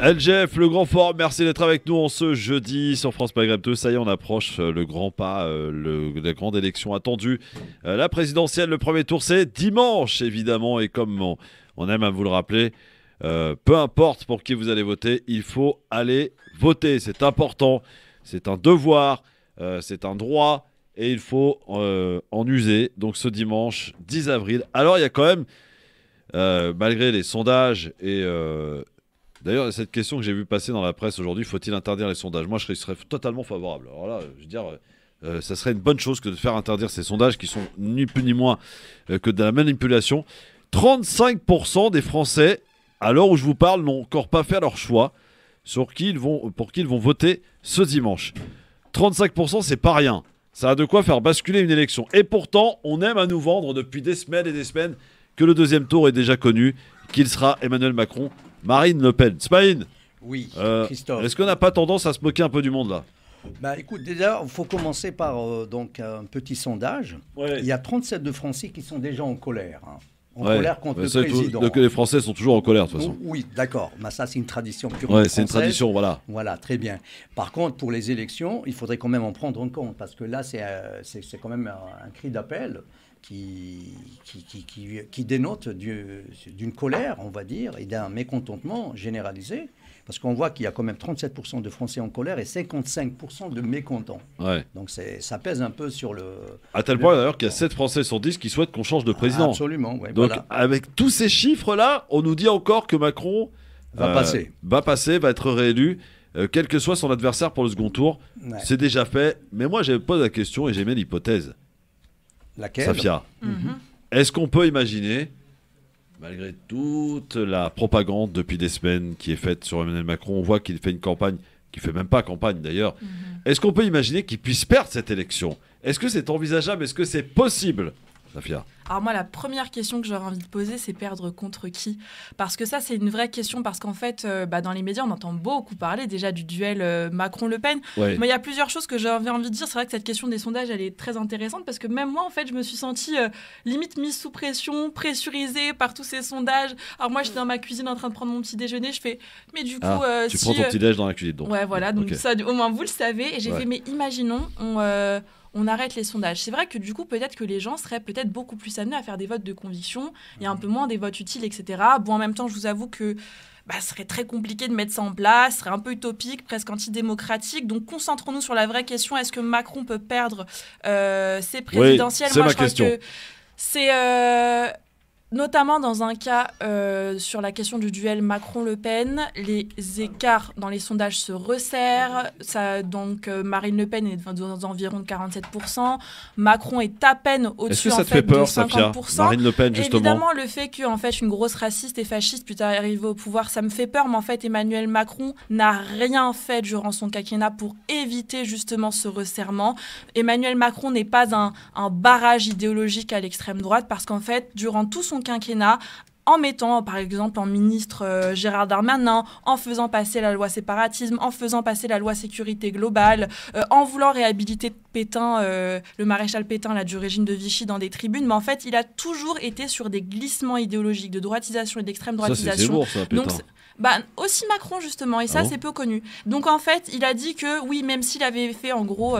Speaker 2: LGF, le grand fort, merci d'être avec nous en ce jeudi sur France Maghreb 2. Ça y est, on approche euh, le grand pas, euh, la grande élection attendue. Euh, la présidentielle, le premier tour, c'est dimanche, évidemment. Et comme on, aime à vous le rappeler, peu importe pour qui vous allez voter, il faut aller voter. C'est important, c'est un devoir, c'est un droit. Et il faut en user. Donc ce dimanche 10 avril. Alors il y a quand même, malgré les sondages et D'ailleurs, cette question que j'ai vu passer dans la presse aujourd'hui, faut-il interdire les sondages? Moi, je serais totalement favorable. Alors là, je veux dire, euh, ça serait une bonne chose que de faire interdire ces sondages qui sont ni plus ni moins euh, que de la manipulation. 35% des Français, à l'heure où je vous parle, n'ont encore pas fait leur choix sur qui ils vont, pour qui ils vont voter ce dimanche. 35%, c'est pas rien. Ça a de quoi faire basculer une élection. Et pourtant, on aime à nous vendre depuis des semaines et des semaines que le deuxième tour est déjà connu, qu'il sera Emmanuel Macron Marine Le Pen. Smaïn
Speaker 5: Oui,
Speaker 2: euh,
Speaker 5: Christophe.
Speaker 2: Est-ce qu'on n'a pas tendance à se moquer un peu du monde là?
Speaker 5: Bah, écoute, déjà, il faut commencer par euh, donc, un petit sondage. Il y a 37 de Français qui sont déjà en colère. Hein. En colère contre le président.
Speaker 2: donc les Français sont toujours en colère, de toute façon.
Speaker 5: Oui, d'accord. Mais ça, c'est une tradition
Speaker 2: purement Ouais, c'est une tradition, voilà.
Speaker 5: Voilà, très bien. Par contre, pour les élections, il faudrait quand même en prendre en compte. Parce que là, c'est euh, quand même un cri d'appel qui, qui, qui, qui dénote d'une colère, on va dire, et d'un mécontentement généralisé. Parce qu'on voit qu'il y a quand même 37% de Français en colère et 55% de mécontents.
Speaker 2: Ouais.
Speaker 5: Donc ça pèse un peu sur le...
Speaker 2: À tel point d'ailleurs qu'il y a 7 Français sur 10 qui souhaitent qu'on change de président.
Speaker 5: absolument,
Speaker 2: Donc avec tous ces chiffres-là, on nous dit encore que Macron
Speaker 5: va, euh, passer.
Speaker 2: va passer, va être réélu. Euh, quel que soit son adversaire pour le second tour, c'est déjà fait. Mais moi, je pose la question et j'ai mis l'hypothèse.
Speaker 5: Laquelle?
Speaker 2: Safia. Mhm. Est-ce qu'on peut imaginer, malgré toute la propagande depuis des semaines qui est faite sur Emmanuel Macron, on voit qu'il fait une campagne, qui fait même pas campagne d'ailleurs, mhm. est-ce qu'on peut imaginer qu'il puisse perdre cette élection? Est-ce que c'est envisageable? Est-ce que c'est possible? Safia
Speaker 4: alors moi, la première question que j'aurais envie de poser, c'est perdre contre qui? Parce que ça, c'est une vraie question, parce qu'en fait, euh, bah, dans les médias, on entend beaucoup parler déjà du duel euh, Macron-Le Pen. Mais il y a plusieurs choses que j'avais envie de dire. C'est vrai que cette question des sondages, elle est très intéressante, parce que même moi, en fait, je me suis sentie euh, limite mise sous pression, pressurisée par tous ces sondages. Alors moi, j'étais dans ma cuisine en train de prendre mon petit déjeuner, je fais, mais du coup...
Speaker 2: Ah, tu prends ton petit déjeuner dans la cuisine, donc.
Speaker 4: Ouais, voilà, donc ça, au moins, vous le savez. Et j'ai fait, mais imaginons, on on arrête les sondages. C'est vrai que du coup, peut-être que les gens seraient peut-être beaucoup plus amenés à faire des votes de conviction et un peu moins des votes utiles, etc. Bon, en même temps, je vous avoue que bah, ce serait très compliqué de mettre ça en place, ce serait un peu utopique, presque antidémocratique. Donc concentrons-nous sur la vraie question est-ce que Macron peut perdre euh, ses présidentielles?
Speaker 2: Moi, je question.
Speaker 4: c'est euh, notamment dans un cas euh, sur la question du duel Macron-Le Pen, les écarts dans les sondages se resserrent. Ça, donc euh, Marine Le Pen est dans environ 47%, Macron est à peine au-dessus en fait, de 50%.
Speaker 2: Marine Le Pen justement.
Speaker 4: Évidemment, le fait qu'en fait une grosse raciste et fasciste puisse arriver au pouvoir, ça me fait peur. Mais en fait, Emmanuel Macron n'a rien fait durant son quinquennat pour éviter justement ce resserrement. Emmanuel Macron n'est pas un, un barrage idéologique à l'extrême droite parce qu'en fait, durant tout son quinquennat en mettant par exemple en ministre euh, Gérard Darmanin, en faisant passer la loi séparatisme, en faisant passer la loi sécurité globale, euh, en voulant réhabiliter Pétain, euh, le maréchal Pétain là, du régime de Vichy dans des tribunes, mais en fait il a toujours été sur des glissements idéologiques de droitisation et d'extrême droitisation.
Speaker 2: Ça, Donc,
Speaker 4: bah, aussi Macron justement, et ça ah c'est peu connu. Donc en fait il a dit que oui, même s'il avait fait en gros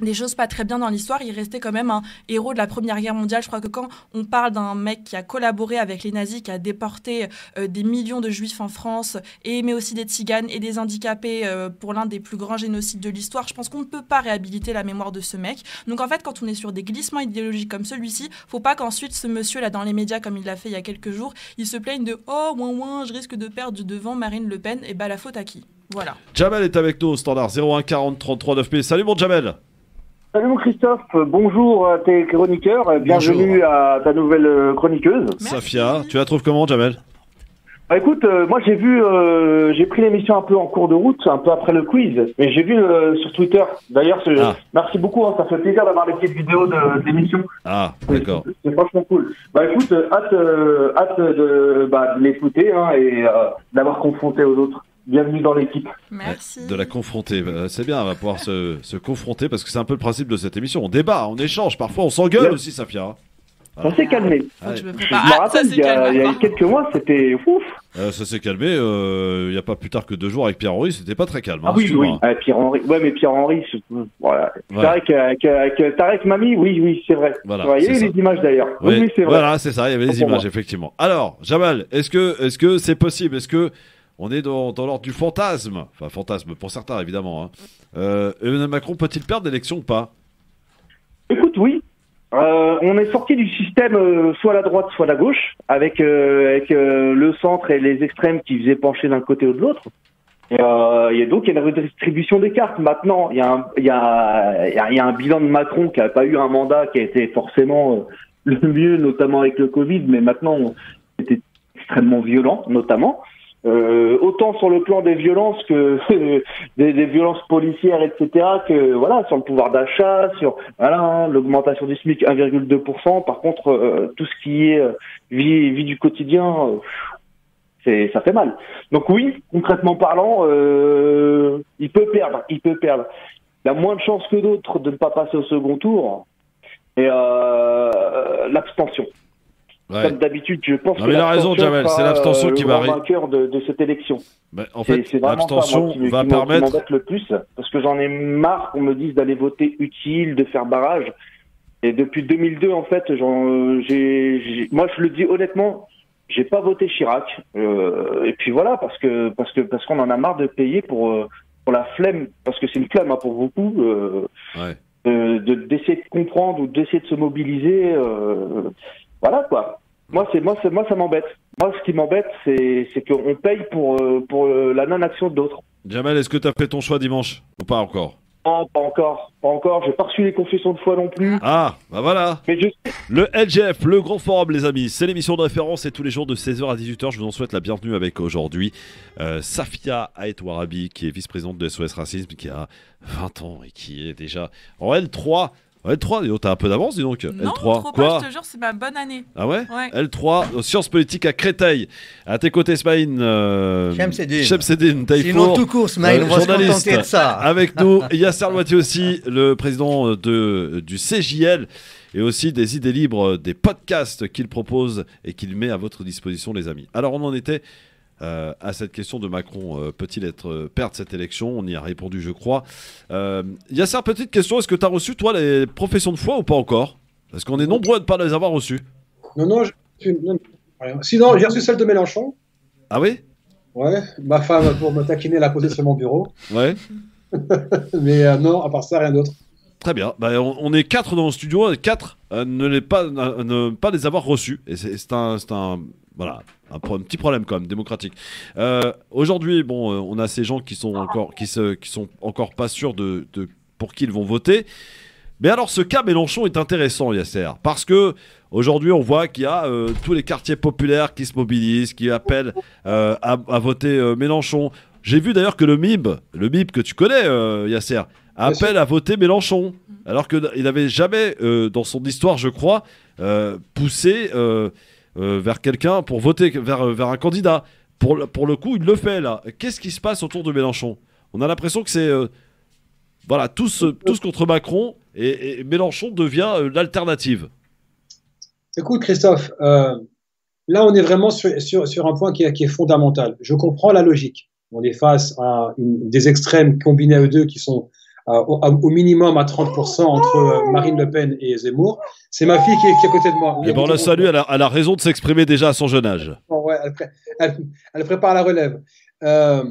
Speaker 4: des choses pas très bien dans l'histoire, il restait quand même un héros de la Première Guerre mondiale. Je crois que quand on parle d'un mec qui a collaboré avec les nazis, qui a déporté euh, des millions de juifs en France, et mais aussi des tziganes et des handicapés euh, pour l'un des plus grands génocides de l'histoire, je pense qu'on ne peut pas réhabiliter la mémoire de ce mec. Donc en fait, quand on est sur des glissements idéologiques comme celui-ci, faut pas qu'ensuite ce monsieur là dans les médias, comme il l'a fait il y a quelques jours, il se plaigne de oh ouin ouin, je risque de perdre devant Marine Le Pen. Et bah la faute à qui? Voilà.
Speaker 2: Jamel est avec nous au standard 01 40 33 9 Salut mon Jamel.
Speaker 14: Salut mon Christophe, bonjour à tes chroniqueurs, bienvenue à ta nouvelle chroniqueuse.
Speaker 2: Safia, tu la trouves comment Jamel?
Speaker 14: Bah, écoute, euh, moi j'ai vu, euh, j'ai pris l'émission un peu en cours de route, un peu après le quiz, mais j'ai vu euh, sur Twitter. D'ailleurs,
Speaker 2: Ah.
Speaker 14: merci beaucoup, hein, ça fait plaisir d'avoir des petites vidéos de, de l'émission.
Speaker 2: Ah, d'accord.
Speaker 14: C'est franchement cool. Bah écoute, euh, hâte, euh, hâte de, bah, de l'écouter hein, et euh, d'avoir confronté aux autres. Bienvenue dans l'équipe.
Speaker 4: Merci.
Speaker 2: De la confronter. Euh, C'est bien, on va pouvoir se, se confronter parce que c'est un peu le principe de cette émission. On débat, on échange, parfois on s'engueule aussi, Safia.
Speaker 14: On s'est calmé.
Speaker 2: Ouais.
Speaker 14: Je me rappelle, il y, a, il y a quelques mois, c'était ouf.
Speaker 2: Euh, ça s'est calmé euh, il n'y a pas plus tard que deux jours avec Pierre-Henri, c'était pas très calme. hein,
Speaker 14: Ah oui, oui. Ah, Pierre-Henri. Ouais, mais Pierre-Henri, c'est voilà. C'est
Speaker 2: Ouais.
Speaker 14: vrai qu'avec Tarek Mami, oui, oui, c'est vrai.
Speaker 2: Voilà,
Speaker 14: C'est vrai. Il y a
Speaker 2: c'est
Speaker 14: eu
Speaker 2: ça.
Speaker 14: des images d'ailleurs. Oui, c'est vrai.
Speaker 2: Voilà, c'est ça, il y avait
Speaker 14: moi.
Speaker 2: images, effectivement. Alors, Jamal, est-ce que est-ce que c'est possible? Est-ce que on est dans, dans l'ordre du fantasme Enfin, fantasme pour certains, évidemment. Hein. Euh, Emmanuel Macron peut-il perdre l'élection ou pas?
Speaker 14: Écoute, oui. Euh, on est sorti du système euh, soit la droite, soit la gauche, avec, le centre et les extrêmes qui faisaient pencher d'un côté ou de l'autre. Et, donc, il y a une redistribution des cartes. Maintenant, il y, a un- il y, a, un bilan de Macron qui n'a pas eu un mandat qui a été forcément le mieux, notamment avec le Covid, mais maintenant, c'était extrêmement violent, notamment. Euh, autant sur le plan des violences que des, des violences policières, etc. que voilà sur le pouvoir d'achat, sur voilà hein, l'augmentation du SMIC 1,2%. Par contre, euh, tout ce qui est euh, vie, vie du quotidien, euh, ça fait mal. Donc oui, concrètement parlant, euh, il peut perdre, il peut perdre. Il a moins de chances que d'autres de ne pas passer au second tour. Et euh, l'abstention.
Speaker 2: Ouais.
Speaker 14: Comme d'habitude, je pense
Speaker 2: Non,
Speaker 14: que
Speaker 2: mais raison, Jamel, c'est l'abstention
Speaker 14: euh,
Speaker 2: qui va
Speaker 14: vainqueur de, de cette élection.
Speaker 2: Ben, En fait, l'abstention
Speaker 14: qui
Speaker 2: va
Speaker 14: qui qui
Speaker 2: permettre.
Speaker 14: m'embête le plus, parce que j'en ai marre qu'on me dise d'aller voter utile, de faire barrage. Et depuis 2002, en fait, j'en- j'ai, moi, je le dis honnêtement, j'ai pas voté Chirac. Euh, et puis voilà, parce que parce que parce qu'on en a marre de payer pour euh, pour la flemme, parce que c'est une flemme hein, pour beaucoup. Euh,
Speaker 2: Ouais.
Speaker 14: de- d'essayer de comprendre ou d'essayer de se mobiliser. Voilà quoi. Moi, c'est moi, c'est moi, ça m'embête. Moi, ce qui m'embête, c'est c'est qu'on paye pour euh, pour euh, la non-action d'autres.
Speaker 2: Jamel, est-ce que tu as fait ton choix dimanche ou pas encore?
Speaker 14: Non, pas encore, pas encore. J'ai pas reçu les confessions de foi non plus.
Speaker 2: Ah, bah voilà.
Speaker 14: Mais je
Speaker 2: Le LGF, le grand forum, les amis, c'est l'émission de référence et tous les jours de 16h à 18h. Je vous en souhaite la bienvenue avec aujourd'hui euh, Safia Aet Warabi, qui est vice-présidente de SOS Racisme, qui a 20 ans et qui est déjà en L3. En L3, dis donc, t'as un peu d'avance, dis donc.
Speaker 4: Non,
Speaker 2: L3,
Speaker 4: trop
Speaker 2: quoi
Speaker 4: pas, je te jure, c'est ma bonne année.
Speaker 2: Ah ouais,
Speaker 4: Ouais.
Speaker 2: L3, euh, sciences politiques à Créteil. À tes côtés, Smaïn. Euh,
Speaker 5: Chemseddine. Sinon, tout court, Smaïn, on va se
Speaker 2: journaliste.
Speaker 5: contenter de ça.
Speaker 2: Avec nous, Yasser Louati aussi, le président de, du CJL et aussi des idées libres, des podcasts qu'il propose et qu'il met à votre disposition, les amis. Alors, on en était euh, à cette question de Macron. euh, Peut-il être euh, perdre cette élection? On y a répondu, je crois. Yasser, petite question est-ce que tu as reçu, toi, les professions de foi ou pas encore? Parce qu'on est nombreux à ne pas les avoir reçues.
Speaker 15: Non, non, je- non. Sinon, j'ai reçu celle de Mélenchon.
Speaker 2: Ah oui?
Speaker 15: Ouais, ma femme, pour me taquiner, l'a posée sur mon bureau.
Speaker 2: Ouais.
Speaker 15: Mais non, à part ça, rien d'autre.
Speaker 2: Très bien. Bah, on, on est quatre dans le studio, quatre ne, les pas, ne, pas les avoir reçus. Et c'est un, c'est un, voilà, un, petit problème quand même démocratique. Euh, Aujourd'hui, bon, euh, on a ces gens qui sont encore, qui se, qui sont encore pas sûrs de, de pour qui ils vont voter. Mais alors, ce cas Mélenchon est intéressant, Yasser, parce que aujourd'hui, on voit qu'il y a euh, tous les quartiers populaires qui se mobilisent, qui appellent à, à voter Mélenchon. J'ai vu d'ailleurs que le MIB, le MIB que tu connais, Yasser, appelle à voter Mélenchon, alors qu'il n'avait jamais, dans son histoire, je crois, poussé vers quelqu'un pour voter vers, vers un candidat. Pour, le- pour le coup, il le fait là. Qu'est-ce qui se passe autour de Mélenchon? On a l'impression que c'est euh, voilà tous, tous contre Macron et, Mélenchon devient euh, l'alternative.
Speaker 15: Écoute, Christophe, euh, là, on est vraiment sur, sur, un point qui est, qui est fondamental. Je comprends la logique. On est face à des extrêmes combinés à eux deux qui sont euh, au, au minimum à 30% entre euh, Marine Le Pen et Zemmour. C'est ma fille qui est, qui est à côté de moi. Oui,
Speaker 2: et ben on la salue, elle a, elle a raison de s'exprimer déjà à son jeune âge.
Speaker 15: Bon, ouais, elle, pré- elle- elle prépare la relève. Euh,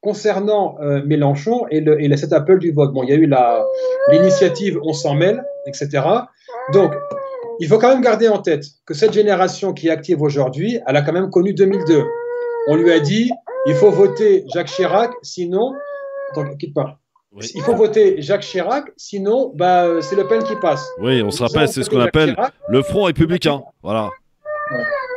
Speaker 15: concernant euh, Mélenchon et, le, et set appel du vote, bon, il y a eu l'initiative On s'en mêle, etc. Donc, il faut quand même garder en tête que cette génération qui est active aujourd'hui, elle a quand même connu 2002. On lui a dit, il faut voter Jacques Chirac, sinon... Attends, quitte pas. Il faut voter Jacques Chirac, sinon bah, euh, c'est Le Pen qui passe.
Speaker 2: Oui, on se rappelle, c'est ce qu'on appelle
Speaker 15: Chirac.
Speaker 2: le Front républicain. Voilà.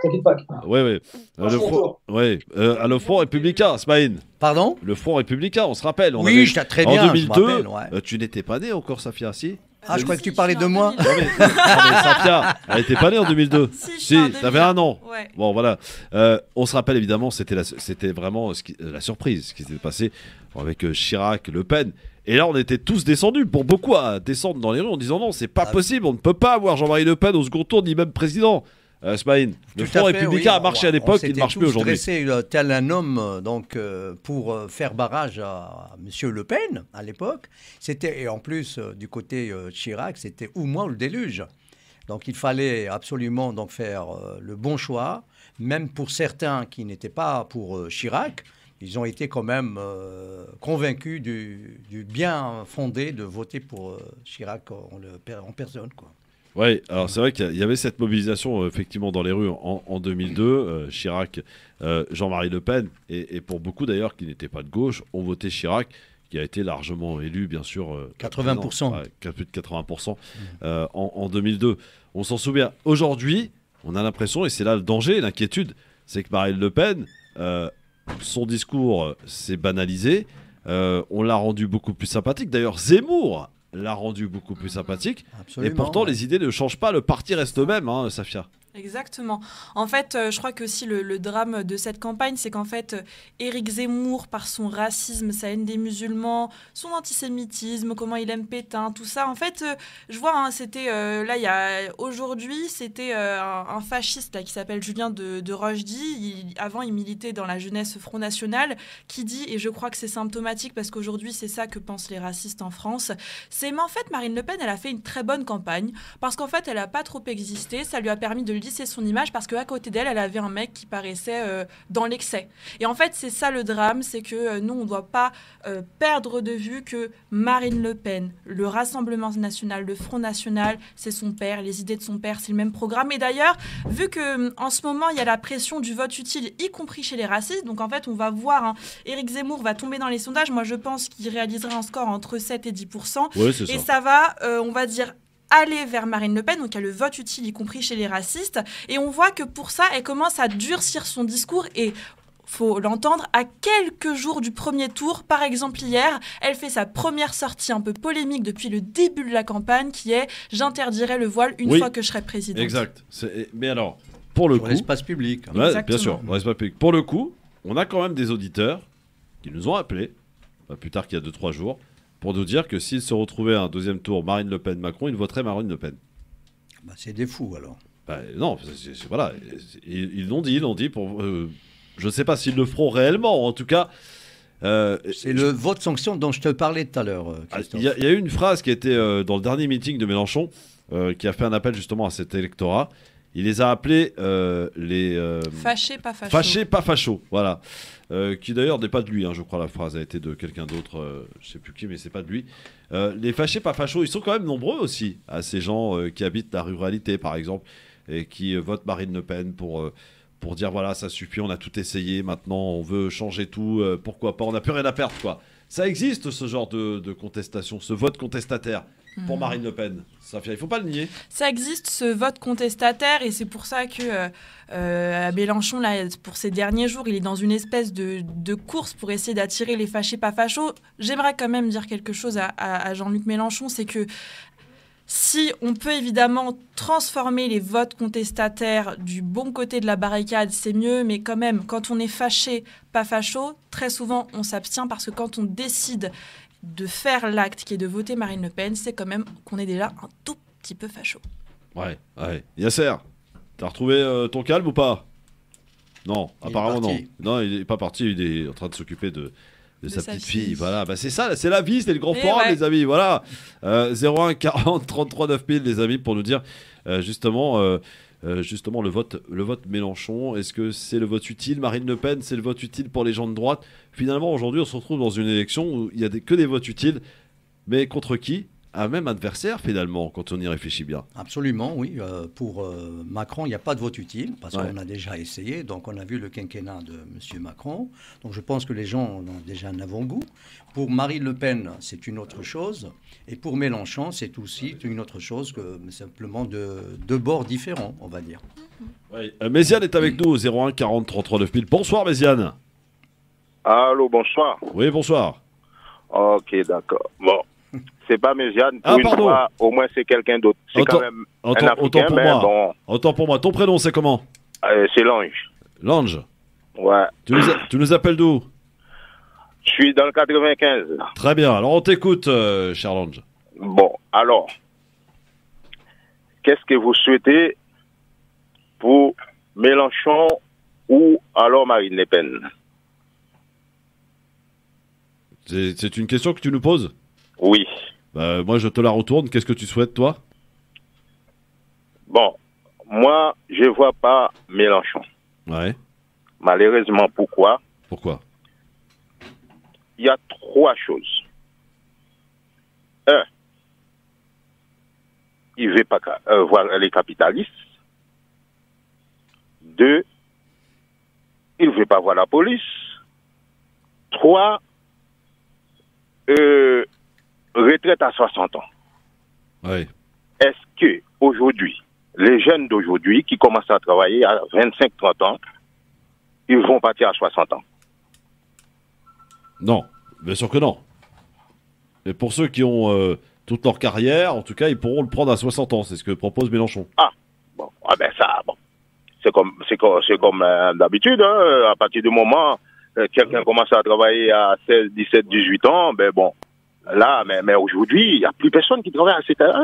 Speaker 15: t'inquiète pas.
Speaker 2: Ouais, ouais. Euh, le front, ouais. Euh, à le Front républicain, Smaïn.
Speaker 5: Pardon?
Speaker 2: Le Front républicain, on se rappelle. on
Speaker 5: Oui,
Speaker 2: avait-
Speaker 5: je t'ai- très
Speaker 2: en
Speaker 5: bien, je me
Speaker 2: 2002,
Speaker 5: rappelle, ouais.
Speaker 2: euh, tu n'étais pas né encore, Safia, si?
Speaker 5: Ah, je croyais que tu parlais de moi.
Speaker 2: Non, mais, non, mais Safia, elle était pas née en 2002.
Speaker 4: Si,
Speaker 2: t'avais un an.
Speaker 4: Ouais.
Speaker 2: Bon, voilà. Euh, on se rappelle évidemment, c'était la- c'était vraiment ce qui- la surprise, ce qui s'était passé avec euh, Chirac, Le Pen. Et là, on était tous descendus, pour beaucoup, à descendre dans les rues en disant non, c'est
Speaker 5: Ah
Speaker 2: pas possible, on ne peut pas avoir Jean-Marie Le Pen au second tour, ni même président. Euh, Smaïn, le Front républicain
Speaker 5: oui.
Speaker 2: a marché à l'époque, il ne marche plus aujourd'hui.
Speaker 5: dressés, euh, tel un homme euh, donc euh, pour faire barrage à Monsieur Le Pen à l'époque. C'était et en plus du côté Chirac, c'était ou moi ou le déluge. Donc il fallait absolument donc faire le bon choix, même pour certains qui n'étaient pas pour Chirac. Ils ont été quand même euh, convaincus du, du bien fondé de voter pour euh, Chirac en, en personne. Quoi.
Speaker 2: Oui, alors c'est vrai qu'il y avait cette mobilisation euh, effectivement dans les rues en, en 2002. euh, Chirac, euh, Jean-Marie Le Pen, et, et pour beaucoup d'ailleurs qui n'étaient pas de gauche, ont voté Chirac, qui a été largement élu, bien sûr. euh,
Speaker 5: 80%.
Speaker 2: président, ouais, plus de 80% euh, en, en 2002. On s'en souvient. Aujourd'hui, on a l'impression, et c'est là le danger, l'inquiétude, c'est que Marine Le Pen, son discours s'est banalisé. On l'a rendu beaucoup plus sympathique. D'ailleurs, Zemmour l'a rendu beaucoup plus sympathique.
Speaker 5: Absolument,
Speaker 2: et pourtant,
Speaker 5: ouais.
Speaker 2: les idées ne changent pas. Le parti reste le même, hein, Safia.
Speaker 4: Exactement. En fait, euh, je crois que aussi le, drame de cette campagne, c'est qu'en fait, euh, Éric Zemmour, par son racisme, sa haine des musulmans, son antisémitisme, comment il aime Pétain, tout ça, en fait, euh, je vois, hein, c'était là, il y a aujourd'hui, c'était un, fasciste qui s'appelle Julien de, de Rochedy. Il- avant, il militait dans la jeunesse Front National, qui dit, et je crois que c'est symptomatique parce qu'aujourd'hui, c'est ça que pensent les racistes en France, c'est mais en fait, Marine Le Pen, elle a fait une très bonne campagne parce qu'en fait, elle a pas trop existé. Ça lui a permis de lisser son image parce qu'à côté d'elle, elle avait un mec qui paraissait euh, dans l'excès. Et en fait, c'est ça le drame, c'est que euh, nous, on ne doit pas euh, perdre de vue que Marine Le Pen, le Rassemblement national, le Front national, c'est son père, les idées de son père, c'est le même programme. Et d'ailleurs, vu que en ce moment, il y a la pression du vote utile, y compris chez les racistes, donc en fait, on va voir, hein, Éric Zemmour va tomber dans les sondages. Moi, je pense qu'il réalisera un score entre 7 et 10
Speaker 2: Ouais, c'est
Speaker 4: Et
Speaker 2: ça.
Speaker 4: ça va, on va dire aller vers Marine Le Pen, donc il y a le vote utile, y compris chez les racistes. Et on voit que pour ça, elle commence à durcir son discours et faut l'entendre, à quelques jours du premier tour, par exemple hier, elle fait sa première sortie un peu polémique depuis le début de la campagne, qui est « j'interdirai le voile une
Speaker 2: Oui.
Speaker 4: fois que je serai présidente ».
Speaker 2: Exact. C'est- Mais alors, pour le
Speaker 5: Sur
Speaker 2: coup.
Speaker 5: l'espace public.
Speaker 2: Ouais, bien sûr, dans l'espace public. Pour le coup, on a quand même des auditeurs qui nous ont appelés, pas plus tard qu'il y a 2-3 jours, pour nous dire que s'il se retrouvait à un deuxième tour Marine Le Pen-Macron, il voterait Marine Le Pen.
Speaker 5: Bah, c'est des fous alors.
Speaker 2: Bah, non, c'est- c'est- voilà, ils l'ont dit, ils l'ont dit. Pour, euh, je ne sais pas s'ils le feront réellement, en tout cas. euh,
Speaker 5: C'est le vote sanction dont je te parlais tout à l'heure, euh,
Speaker 2: ah,
Speaker 5: Christophe.
Speaker 2: Il y, a- eu une phrase qui était euh, dans le dernier meeting de Mélenchon, qui a fait un appel justement à cet électorat. Il les a appelés euh, les. euh,
Speaker 4: Fâchés, pas fachos.
Speaker 2: Fâchés, pas fachos, voilà. Euh, qui d'ailleurs n'est pas de lui, hein, je crois, la phrase a été de quelqu'un d'autre, je sais plus qui, mais c'est pas de lui. Les fâchés, pas fachos, ils sont quand même nombreux aussi, à ces gens qui habitent la ruralité, par exemple, et qui votent Marine Le Pen pour, pour dire voilà, ça suffit, on a tout essayé, maintenant on veut changer tout, pourquoi pas, on n'a plus rien à perdre, quoi. Ça existe, ce genre de, de contestation, ce vote contestataire pour
Speaker 4: Mhm.
Speaker 2: Marine Le Pen. Safia, il faut pas le nier.
Speaker 4: Ça existe, ce vote contestataire, et c'est pour ça que euh, euh, à Mélenchon, là, pour ces derniers jours, il est dans une espèce de, de course pour essayer d'attirer les fâchés pas fachos. J'aimerais quand même dire quelque chose à, à- à Jean-Luc Mélenchon, c'est que si on peut évidemment transformer les votes contestataires du bon côté de la barricade, c'est mieux, mais quand même, quand on est fâché, pas facho, très souvent on s'abstient parce que quand on décide de faire l'acte qui est de voter Marine Le Pen, c'est quand même qu'on est déjà un tout petit peu facho.
Speaker 2: Ouais, ouais. Yasser, t'as retrouvé euh, ton calme ou pas? Non,
Speaker 5: Il
Speaker 2: apparemment non. Non, il est pas parti, il est en train de s'occuper de, de sa,
Speaker 4: sa
Speaker 2: petite
Speaker 4: fille.
Speaker 2: fille. Voilà, bah c'est ça, c'est la vie, c'est le grand
Speaker 4: Eh
Speaker 2: forum,
Speaker 4: ouais.
Speaker 2: les amis. Voilà. Euh, 01 40 33 9000, les amis, pour nous dire euh, justement. Euh, justement le vote, le vote Mélenchon, est-ce que c'est le vote utile? Marine Le Pen, c'est le vote utile pour les gens de droite? Finalement, aujourd'hui, on se retrouve dans une élection où il y a que des votes utiles, mais contre qui? Un même adversaire, finalement, quand on y réfléchit bien.
Speaker 5: Absolument, oui. Euh, pour euh, Macron, il n'y a pas de vote utile, parce
Speaker 2: Ouais.
Speaker 5: qu'on a déjà essayé. Donc, on a vu le quinquennat de M. Macron. Donc, je pense que les gens ont déjà un avant-goût. Pour Marine Le Pen, c'est une autre chose. Et pour Mélenchon, c'est aussi une autre chose que simplement de deux bords différents, on va dire.
Speaker 2: Oui. Euh, Méziane est avec nous au 01 40 33 9000. Bonsoir Méziane.
Speaker 16: Allô, bonsoir.
Speaker 2: Oui, bonsoir.
Speaker 16: Ok, d'accord. Bon, c'est pas Méziane. Pour
Speaker 2: Ah,
Speaker 16: une
Speaker 2: pardon.
Speaker 16: fois, au moins c'est quelqu'un d'autre. C'est quand même un
Speaker 2: Autant,
Speaker 16: Africain,
Speaker 2: autant pour
Speaker 16: mais
Speaker 2: moi.
Speaker 16: bon,
Speaker 2: Autant pour moi. Ton prénom, c'est comment
Speaker 16: euh, c'est l'ange.
Speaker 2: Lange.
Speaker 16: Ouais.
Speaker 2: Tu nous, a- tu nous appelles d'où
Speaker 16: Je suis dans le 95. là.
Speaker 2: Très bien. Alors on t'écoute, euh, cher Lange.
Speaker 16: Bon, alors, qu'est-ce que vous souhaitez pour Mélenchon ou alors Marine Le Pen?
Speaker 2: C'est une question que tu nous poses?
Speaker 16: Oui.
Speaker 2: Bah, moi, je te la retourne. Qu'est-ce que tu souhaites, toi?
Speaker 16: Bon, moi, je vois pas Mélenchon.
Speaker 2: Ouais.
Speaker 16: Malheureusement, pourquoi?
Speaker 2: Pourquoi?
Speaker 16: Il y a trois choses. Un, il veut pas euh, voir les capitalistes. Deux, il veut pas voir la police. Trois, euh, retraite à 60 ans.
Speaker 2: Ouais.
Speaker 16: Est-ce que aujourd'hui, les jeunes d'aujourd'hui qui commencent à travailler à 25-30 ans, ils vont partir à 60 ans?
Speaker 2: Non. Bien sûr que non. Et pour ceux qui ont euh, toute leur carrière, en tout cas, ils pourront le prendre à 60 ans. C'est ce que propose Mélenchon.
Speaker 16: Ah, bon, ah ben ça, bon. C'est comme, c'est comme, c'est comme euh, d'habitude, hein, à partir du moment euh, quelqu'un commence à travailler à 16, 17, 18 ans, ben bon, là, mais, mais aujourd'hui, il n'y a plus personne qui travaille à cet âge.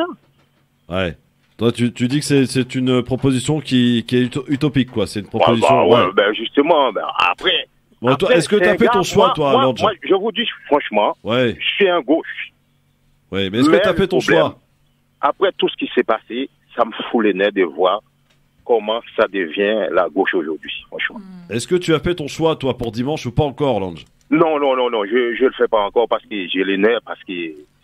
Speaker 2: Ouais. Toi, tu, tu dis que c'est- une proposition qui, qui est uto- utopique, quoi. C'est une
Speaker 16: Ah,
Speaker 2: proposition.
Speaker 16: bah, ouais,
Speaker 2: ouais.
Speaker 16: ben justement, ben après.
Speaker 2: Bon, toi,
Speaker 16: après,
Speaker 2: est-ce que t'as
Speaker 16: un
Speaker 2: fait
Speaker 16: gars,
Speaker 2: ton choix,
Speaker 16: moi-
Speaker 2: toi,
Speaker 16: moi, moi, je vous dis franchement,
Speaker 2: Ouais.
Speaker 16: je suis un gauche.
Speaker 2: Ouais, mais est-ce que t'as
Speaker 16: le
Speaker 2: fait ton
Speaker 16: problème,
Speaker 2: choix?
Speaker 16: Après tout ce qui s'est passé, ça me fout les nerfs de voir comment ça devient la gauche aujourd'hui, franchement.
Speaker 2: Est-ce que tu as fait ton choix, toi, pour dimanche ou pas encore, Lange
Speaker 16: Non, non, non, non, je je le fais pas encore parce que j'ai les nerfs, parce que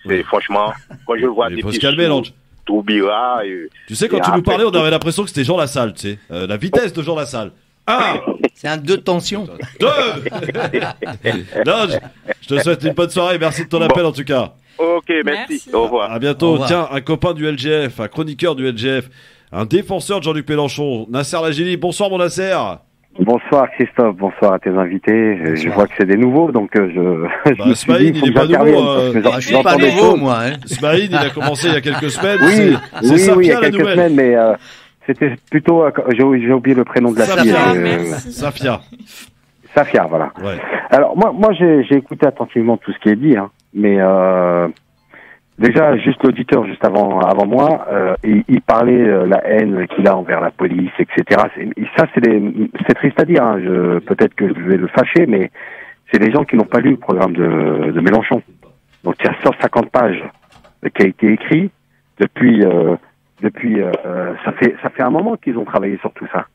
Speaker 16: c'est franchement, quand je vois
Speaker 2: Il
Speaker 16: des
Speaker 2: faut se calmer,
Speaker 16: sous,
Speaker 2: Lange.
Speaker 16: Toubira et...
Speaker 2: Tu sais, quand
Speaker 16: et
Speaker 2: tu nous parlais, on avait l'impression que c'était Jean Lassalle, tu sais. Euh, la vitesse de Jean Lassalle. Un
Speaker 5: C'est un deux de tension.
Speaker 2: Lange, je te souhaite une bonne soirée. Merci de ton appel, en tout cas.
Speaker 16: Ok, merci. Au revoir.
Speaker 2: À bientôt.
Speaker 16: Revoir.
Speaker 2: Tiens, un copain du LGF, un chroniqueur du LGF, un défenseur de Jean-Luc Mélenchon, Nasser Lagili. Bonsoir, mon Nasser.
Speaker 17: Bonsoir Christophe, bonsoir à tes invités. Euh, Je vois que c'est des nouveaux, donc euh, je. je
Speaker 2: Bah,
Speaker 17: me suis
Speaker 2: Smaïn,
Speaker 17: dit, faut
Speaker 2: il est pas nouveau.
Speaker 17: parce que
Speaker 2: euh,
Speaker 17: j'en- j'entends des choses.
Speaker 2: Smaïn, il a commencé il y a quelques semaines.
Speaker 17: Oui,
Speaker 2: c'est- c'est
Speaker 17: oui, oui, il y a quelques
Speaker 2: nouvelle.
Speaker 17: semaines, mais euh, c'était plutôt. euh, J'ai j'ai oublié le prénom de la fille.
Speaker 2: Safia.
Speaker 17: euh,
Speaker 2: Safia.
Speaker 17: Safia, voilà.
Speaker 2: Ouais.
Speaker 17: Alors moi, moi j'ai j'ai écouté attentivement tout ce qui est dit, hein, mais euh, déjà juste l'auditeur juste avant avant moi, euh, il, parlait euh, la haine qu'il a envers la police, etc. Ça c'est triste à dire. Hein, Peut-être que je vais le fâcher, mais c'est des gens qui n'ont pas lu le programme de, Mélenchon. Donc il y a 150 pages qui a été écrit depuis euh, euh, ça fait un moment qu'ils ont travaillé sur tout ça.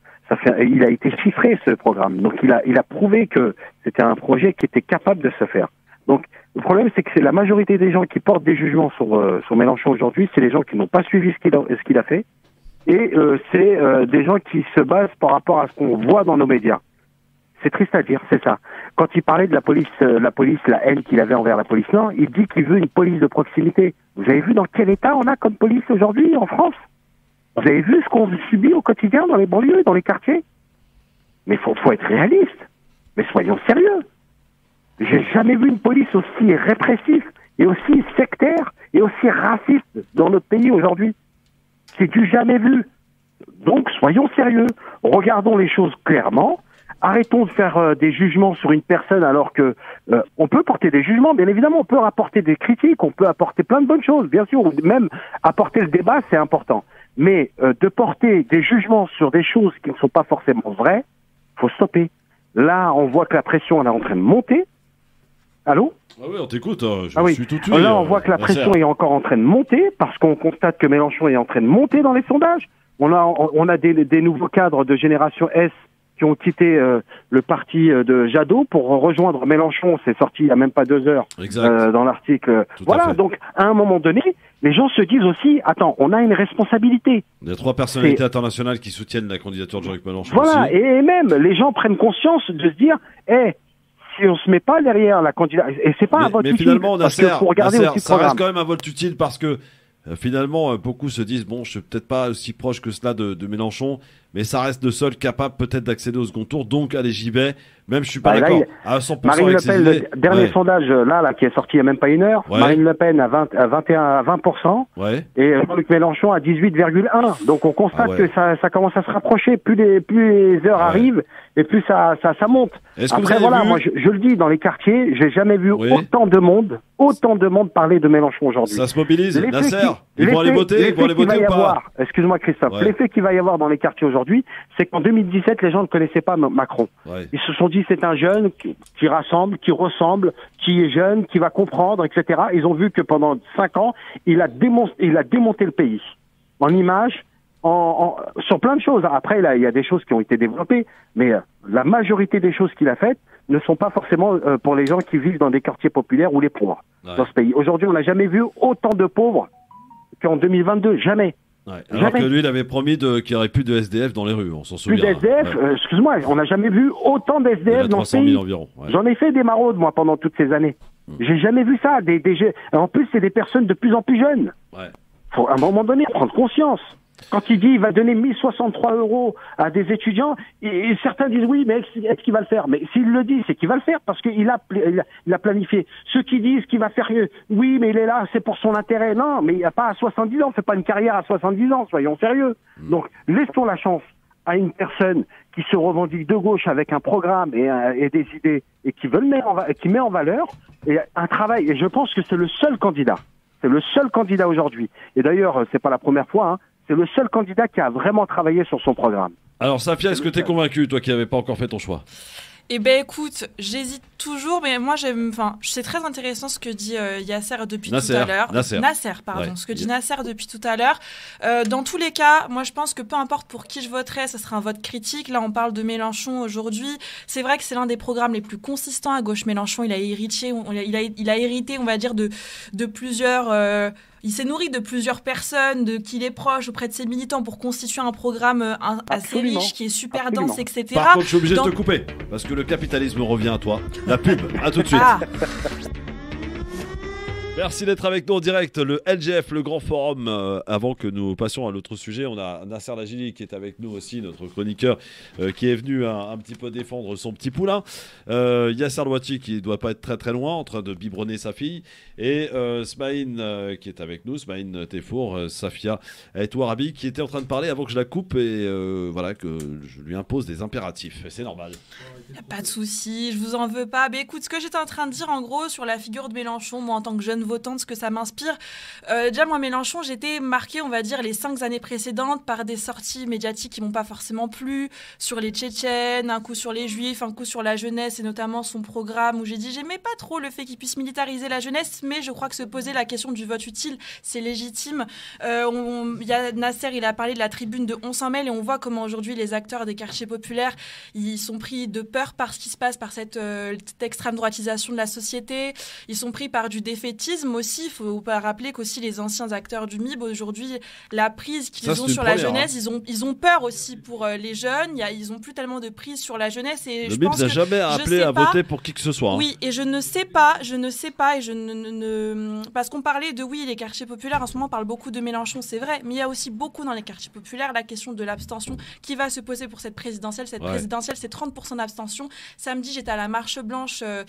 Speaker 17: Il a été chiffré ce programme, donc il a il a prouvé que c'était un projet qui était capable de se faire. Donc le problème c'est que c'est la majorité des gens qui portent des jugements sur euh, sur Mélenchon aujourd'hui, c'est les gens qui n'ont pas suivi ce qu'il a, a fait, et euh, c'est euh, des gens qui se basent par rapport à ce qu'on voit dans nos médias. C'est triste à dire, c'est ça. Quand il parlait de la police, la police, la haine qu'il avait envers la police, non, il dit qu'il veut une police de proximité. Vous avez vu dans quel état on a comme police aujourd'hui en France? Vous avez vu ce qu'on subit au quotidien dans les banlieues, dans les quartiers? Mais faut, faut être réaliste. Mais soyons sérieux. J'ai jamais vu une police aussi répressive et aussi sectaire et aussi raciste dans notre pays aujourd'hui. C'est du jamais vu. Donc soyons sérieux. Regardons les choses clairement. Arrêtons de faire euh, des jugements sur une personne alors que euh, on peut porter des jugements, bien évidemment, on peut apporter des critiques, on peut apporter plein de bonnes choses, bien sûr, ou même apporter le débat, c'est important. Mais euh, de porter des jugements sur des choses qui ne sont pas forcément vraies, faut stopper. Là, on voit que la pression elle est en train de monter. Allô
Speaker 2: Ah oui, on t'écoute. hein, Je
Speaker 17: ah oui.
Speaker 2: suis tout tué.
Speaker 17: Là, on voit que la pression est encore en train de monter parce qu'on constate que Mélenchon est en train de monter dans les sondages. On a, on a des, des nouveaux cadres de génération S qui ont quitté euh, le parti euh, de Jadot pour rejoindre Mélenchon. C'est sorti il n'y a même pas deux heures euh, dans l'article. Voilà, donc à un moment donné, les gens se disent aussi, attends, on a une responsabilité.
Speaker 2: Il y a trois personnalités internationales qui soutiennent la candidature de Jean-Luc Mélenchon.
Speaker 17: Voilà,
Speaker 2: aussi.
Speaker 17: et même les gens prennent conscience de se dire, eh, si on se met pas derrière la candidature, et c'est pas un vote
Speaker 2: Mais
Speaker 17: utile,
Speaker 2: finalement,
Speaker 17: parce
Speaker 2: Nasser,
Speaker 17: que faut regarder
Speaker 2: Nasser,
Speaker 17: aussi le
Speaker 2: ça reste quand même un vote utile parce que euh, finalement, euh, beaucoup se disent bon, je suis peut-être pas aussi proche que cela de, de Mélenchon. Mais ça reste le seul capable peut-être d'accéder au second tour. Donc, allez, j'y vais. Même je suis pas
Speaker 17: Bah,
Speaker 2: d'accord à 100%
Speaker 17: Marine
Speaker 2: avec
Speaker 17: Le Pen,
Speaker 2: idées.
Speaker 17: le dernier
Speaker 2: Ouais.
Speaker 17: sondage là, là, qui est sorti il n'y a même pas une heure,
Speaker 2: Ouais.
Speaker 17: Marine Le Pen à, 20, à 21 à 20%,
Speaker 2: Ouais.
Speaker 17: et Jean-Luc Mélenchon à 18,1. Donc on constate
Speaker 2: Ah
Speaker 17: que ça, ça commence à se rapprocher. Plus les, plus les heures arrivent, et plus ça, ça, ça monte.
Speaker 2: Est-ce que vous
Speaker 17: Après
Speaker 2: avez
Speaker 17: voilà,
Speaker 2: vu-
Speaker 17: moi je, je le dis, dans les quartiers, j'ai jamais vu
Speaker 2: Oui.
Speaker 17: autant de monde, autant de monde parler de Mélenchon aujourd'hui.
Speaker 2: Ça se mobilise. Nasser, ils vont aller voter, ils vont aller voter ou pas
Speaker 17: Excuse-moi Christophe, l'effet qu'il va y avoir dans les quartiers aujourd'hui, c'est qu'en 2017, les gens ne connaissaient pas Macron.
Speaker 2: Ouais.
Speaker 17: Ils se sont dit c'est un jeune qui, qui rassemble, qui ressemble, qui est jeune, qui va comprendre, etc. Ils ont vu que pendant cinq ans, il a, démon- il a démonté le pays en images, en, en- sur plein de choses. Après, là, il y a des choses qui ont été développées, mais euh, la majorité des choses qu'il a faites ne sont pas forcément euh, pour les gens qui vivent dans des quartiers populaires ou les pauvres
Speaker 2: Ouais.
Speaker 17: dans ce pays. Aujourd'hui, on n'a jamais vu autant de pauvres qu'en 2022, jamais.
Speaker 2: Ouais. Alors
Speaker 17: Jamais.
Speaker 2: que lui, il avait promis qu'il n'y aurait plus de SDF dans les rues, on s'en
Speaker 17: Plus
Speaker 2: souvient.
Speaker 17: d'SDF,
Speaker 2: Ouais.
Speaker 17: euh, excuse-moi, on n'a jamais vu autant d'SDF dans ce
Speaker 2: 300 000
Speaker 17: pays.
Speaker 2: environ. ouais.
Speaker 17: J'en ai fait des maraudes, moi, pendant toutes ces années. J'ai jamais vu ça. Des, des, je- en plus, c'est des personnes de plus en plus jeunes.
Speaker 2: Ouais.
Speaker 17: faut à un moment donné prendre conscience. Quand il dit il va donner 1063 euros à des étudiants, et, et certains disent oui, mais est-ce qu'il va le faire? Mais s'il le dit, c'est qu'il va le faire parce qu'il a, il a, planifié. Ceux qui disent qu'il va faire euh, oui, mais il est là, c'est pour son intérêt. Non, mais il n'y a pas à 70 ans, fait pas une carrière à 70 ans, soyons sérieux. Donc laissons la chance à une personne qui se revendique de gauche avec un programme et, un- et des idées et qui veut le mettre en, qui met en valeur et un travail. Et je pense que c'est le seul candidat. C'est le seul candidat aujourd'hui. Et d'ailleurs, euh, c'est pas la première fois. Hein, c'est le seul candidat qui a vraiment travaillé sur son programme.
Speaker 2: Alors, Safia, est-ce que tu es convaincu, toi qui n'avais pas encore fait ton choix?
Speaker 4: Eh ben écoute, j'hésite toujours, mais moi j'aime. Enfin, c'est très intéressant ce que dit euh, Yasser depuis
Speaker 2: Nasser,
Speaker 4: tout à l'heure.
Speaker 2: Nasser.
Speaker 4: pardon.
Speaker 2: Ouais.
Speaker 4: Ce que dit Nasser depuis tout à l'heure. Euh, dans tous les cas, moi je pense que peu importe pour qui je voterai, ce sera un vote critique. Là, on parle de Mélenchon aujourd'hui. C'est vrai que c'est l'un des programmes les plus consistants à gauche. Mélenchon, il a hérité, on- il a, il a hérité, on va dire, de, de plusieurs. euh, il s'est nourri de plusieurs personnes, de qui il est proche auprès de ses militants pour constituer un programme euh, un- assez riche, qui est super
Speaker 17: Absolument.
Speaker 4: dense, etc.
Speaker 2: Par contre, je suis obligé
Speaker 4: Dans-
Speaker 2: de te couper, parce que le capitalisme revient à toi. La pub, à tout de suite.
Speaker 4: Ah.
Speaker 2: Merci d'être avec nous en direct. Le LGF, le grand forum. euh, avant que nous passions à l'autre sujet, on a Nasser Lagili qui est avec nous aussi, notre chroniqueur, euh, qui est venu un, petit peu défendre son petit poulain. Euh, Yasser Louati qui doit pas être très très loin, en train de biberonner sa fille. Et euh, Smaïn qui est avec nous, Smaïn Tefour, Safia et Touarabi qui était en train de parler avant que je la coupe et voilà que je lui impose des impératifs. C'est normal.
Speaker 4: Y a pas de souci, je vous en veux pas. Mais écoute, ce que j'étais en train de dire en gros sur la figure de Mélenchon, moi en tant que jeune votante, ce que ça m'inspire. euh, déjà, moi, Mélenchon, j'étais marquée, on va dire, les cinq années précédentes par des sorties médiatiques qui m'ont pas forcément plu, sur les Tchétchènes, un coup sur les Juifs, un coup sur la jeunesse et notamment son programme où j'ai dit j'aimais pas trop le fait qu'il puisse militariser la jeunesse, mais je crois que se poser la question du vote utile, c'est légitime. Euh, on- il y a Nasser, il a parlé de la tribune de 1100 mail et on voit comment aujourd'hui les acteurs des quartiers populaires ils sont pris de peur par ce qui se passe, par cette, euh, cette extrême droitisation de la société. Ils sont pris par du défaitisme aussi. Il faut pas rappeler qu'aussi les anciens acteurs du MIB, aujourd'hui, la prise qu'ils ont sur la
Speaker 2: première,
Speaker 4: jeunesse,
Speaker 2: hein.
Speaker 4: ils, ont, ils ont peur aussi pour euh, les jeunes. Il y a, ils ont plus tellement de prise sur la jeunesse. Et
Speaker 2: Le
Speaker 4: je
Speaker 2: MIB n'a jamais appelé à
Speaker 4: pas-
Speaker 2: voter pour qui que ce soit. hein.
Speaker 4: Oui, et je ne sais pas, je ne sais pas, et je ne, ne- ne- parce qu'on parlait de oui, les quartiers populaires. En ce moment, on parle beaucoup de Mélenchon, c'est vrai, mais il y a aussi beaucoup dans les quartiers populaires la question de l'abstention qui va se poser pour cette présidentielle. Cette
Speaker 2: Ouais.
Speaker 4: présidentielle, c'est 30% d'abstention. Samedi, j'étais à la marche blanche euh,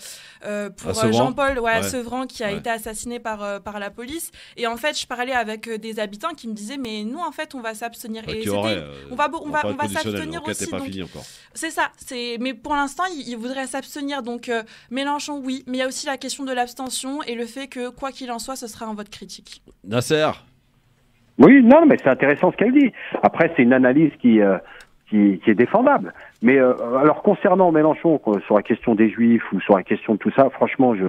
Speaker 4: euh, pour euh, Jean-Paul ouais. Sevran qui a
Speaker 2: Ouais.
Speaker 4: été assassiné par, euh, par la police. Et en fait, je parlais avec euh, des habitants qui me disaient, mais nous, en fait, on va s'abstenir. Et
Speaker 2: aurait, euh,
Speaker 4: on va, on va, on va s'abstenir aussi.
Speaker 2: n'est pas
Speaker 4: donc-
Speaker 2: finie encore.
Speaker 4: c'est ça. C'est mais pour l'instant, il, il voudrait s'abstenir. Donc euh, Mélenchon, oui, mais il y a aussi la question de l'abstention et le fait que quoi qu'il en soit, ce sera un vote critique.
Speaker 2: Nasser
Speaker 17: Oui, non, mais c'est intéressant ce qu'elle dit. Après, c'est une analyse qui, euh, qui, est défendable. Mais euh, alors concernant Mélenchon, sur la question des Juifs ou sur la question de tout ça, franchement, je,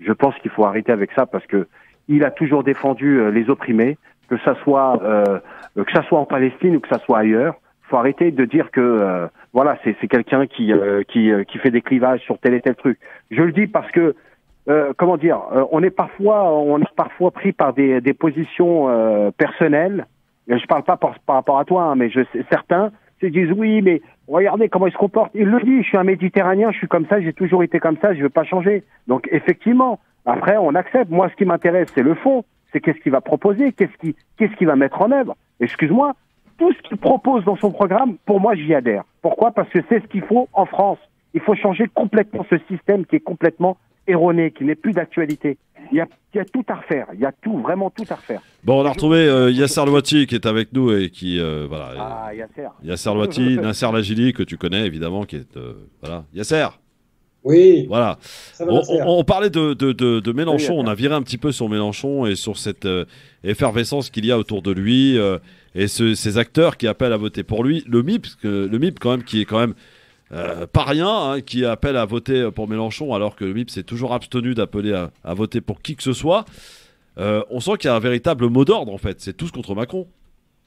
Speaker 17: je pense qu'il faut arrêter avec ça parce que il a toujours défendu euh, les opprimés, que ça soit euh, que ça soit en Palestine ou que ça soit ailleurs. Il faut arrêter de dire que euh, voilà, c'est quelqu'un qui euh, qui qui fait des clivages sur tel et tel truc. Je le dis parce que euh, comment dire, euh, on est parfois, on est parfois pris par des, des positions euh, personnelles. Je parle pas par, par rapport à toi, hein, mais je certains se disent oui, mais regardez comment il se comporte. Il le dit, je suis un Méditerranéen, je suis comme ça, j'ai toujours été comme ça, je veux pas changer. Donc effectivement, après on accepte. Moi, ce qui m'intéresse, c'est le fond, c'est qu'est-ce qu'il va proposer, qu'est-ce qu'il va mettre en œuvre. Excuse-moi, tout ce qu'il propose dans son programme, pour moi, j'y adhère. Pourquoi? Parce que c'est ce qu'il faut en France. Il faut changer complètement ce système qui est complètement erroné, qui n'est plus d'actualité. Il y a tout à refaire. Il y a tout, vraiment tout à refaire.
Speaker 2: Bon, on a retrouvé euh, Yasser Louati qui est avec nous et qui. euh, voilà.
Speaker 17: Ah, Yasser.
Speaker 2: Yasser Louati, Nasser Lagili, que tu connais évidemment, qui est. euh, voilà. Yasser
Speaker 15: Oui.
Speaker 2: Voilà. On,
Speaker 15: Nasser
Speaker 2: on- on parlait de, de, de, de Mélenchon,
Speaker 15: Oui,
Speaker 2: on a viré un petit peu sur Mélenchon et sur cette euh, effervescence qu'il y a autour de lui euh, et ce- ces acteurs qui appellent à voter pour lui. Le MIP, parce que le MIP quand même, qui est quand même euh, pas rien, hein, qui appelle à voter pour Mélenchon alors que le MIP s'est toujours abstenu d'appeler à, à voter pour qui que ce soit. Euh, on sent qu'il y a un véritable mot d'ordre en fait, c'est tous contre Macron.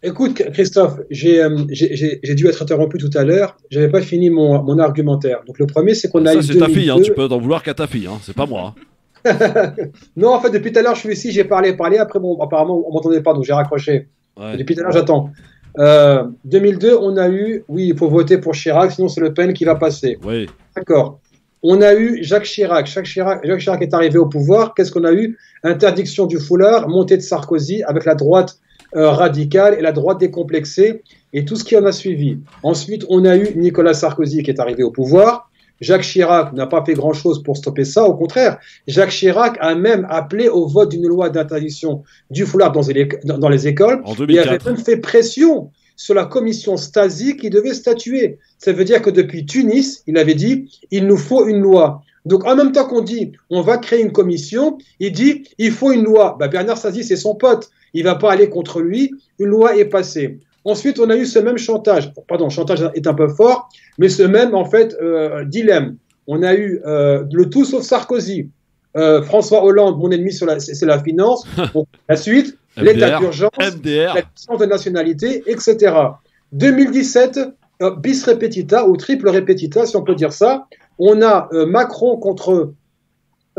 Speaker 15: Écoute, Christophe, j'ai euh, dû être interrompu tout à l'heure. J'avais pas fini mon, mon argumentaire. Donc le premier, c'est qu'on a
Speaker 2: Ça c'est ta fille, hein,
Speaker 15: 2002.
Speaker 2: tu peux t'en vouloir qu'à ta fille, hein, c'est pas moi.
Speaker 15: Non, en fait, depuis tout à l'heure, je suis ici, j'ai parlé, parlé. Après, bon, apparemment, on m'entendait pas, donc j'ai raccroché.
Speaker 2: Ouais.
Speaker 15: Depuis tout à l'heure, j'attends. Euh, 2002, on a eu, oui, il faut voter pour Chirac, sinon c'est Le Pen qui va passer.
Speaker 2: Oui.
Speaker 15: D'accord. On a eu Jacques Chirac. Jacques Chirac, Jacques Chirac est arrivé au pouvoir. Qu'est-ce qu'on a eu? Interdiction du foulard, montée de Sarkozy avec la droite euh, radicale et la droite décomplexée et tout ce qui en a suivi. Ensuite, on a eu Nicolas Sarkozy qui est arrivé au pouvoir. Jacques Chirac n'a pas fait grand-chose pour stopper ça. Au contraire, Jacques Chirac a même appelé au vote d'une loi d'interdiction du foulard dans les, dans- dans les écoles.
Speaker 2: En
Speaker 15: Et
Speaker 2: 2004.
Speaker 15: avait même fait pression sur la commission Stasi qui devait statuer. Ça veut dire que depuis Tunis, il avait dit il nous faut une loi. Donc en même temps qu'on dit on va créer une commission, il dit il faut une loi. Bah, Bernard Stasi, c'est son pote. Il va pas aller contre lui. Une loi est passée. Ensuite, on a eu ce même chantage. Pardon, chantage est un peu fort, mais ce même en fait euh, dilemme. On a eu euh, le tout sauf Sarkozy. Euh, François Hollande, mon ennemi, sur la- c'est la finance. Bon, la suite, l'état d'urgence, la licence de nationalité, etc. 2017, euh, bis repetita ou triple repetita, si on peut dire ça. On a Macron contre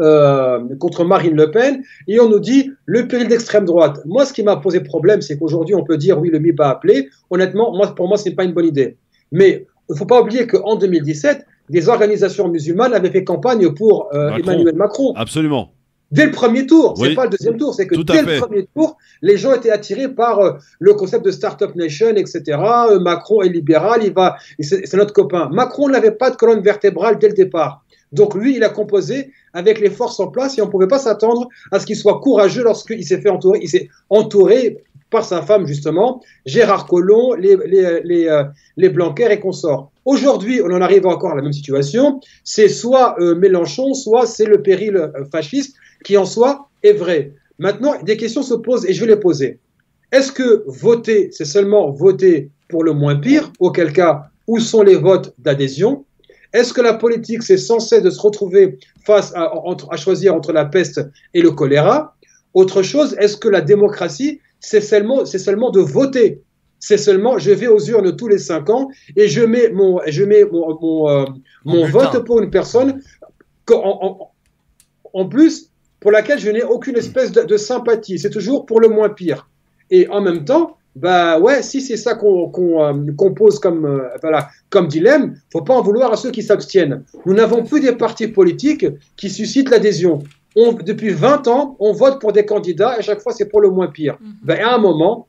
Speaker 15: euh, contre Marine Le Pen et on nous dit le péril d'extrême droite. Moi, ce qui m'a posé problème, c'est qu'aujourd'hui, on peut dire oui, le MIB a appelé. Honnêtement, moi, pour moi, ce n'est pas une bonne idée. Mais il ne faut pas oublier qu'en 2017, des organisations musulmanes avaient fait campagne pour euh,
Speaker 2: Macron.
Speaker 15: Emmanuel Macron.
Speaker 2: Absolument.
Speaker 15: Dès le premier tour,
Speaker 2: Oui.
Speaker 15: c'est pas le deuxième tour, c'est que dès
Speaker 2: fait.
Speaker 15: le premier tour, les gens étaient attirés par euh, le concept de Startup Nation, etc. Euh, Macron est libéral, il va, c'est notre copain. Macron n'avait pas de colonne vertébrale dès le départ. Donc lui, il a composé avec les forces en place et on ne pouvait pas s'attendre à ce qu'il soit courageux lorsqu'il s'est fait entourer. Il s'est entouré par sa femme, justement, Gérard Collomb, les, les, les, euh, Blanquer et consorts. Aujourd'hui, on en arrive encore à la même situation. C'est soit euh, Mélenchon, soit c'est le péril euh, fasciste qui en soi est vrai. Maintenant, des questions se posent et je vais les poser. Est-ce que voter, c'est seulement voter pour le moins pire Auquel cas, où sont les votes d'adhésion? Est-ce que la politique, c'est censé de se retrouver face à, choisir entre la peste et le choléra? Autre chose, est-ce que la démocratie, c'est seulement, c'est seulement de voter? C'est seulement, je vais aux urnes tous les cinq ans et je mets mon, je mets mon, mon, euh, mon vote pour une personne en, en plus pour laquelle je n'ai aucune espèce de, de sympathie. C'est toujours pour le moins pire. Et en même temps, bah ouais, si c'est ça qu'on qu'on, euh, pose comme, euh, voilà, comme dilemme, faut pas en vouloir à ceux qui s'abstiennent. Nous n'avons plus des partis politiques qui suscitent l'adhésion. On, depuis 20 ans, on vote pour des candidats et à chaque fois c'est pour le moins pire. Ben, à un moment,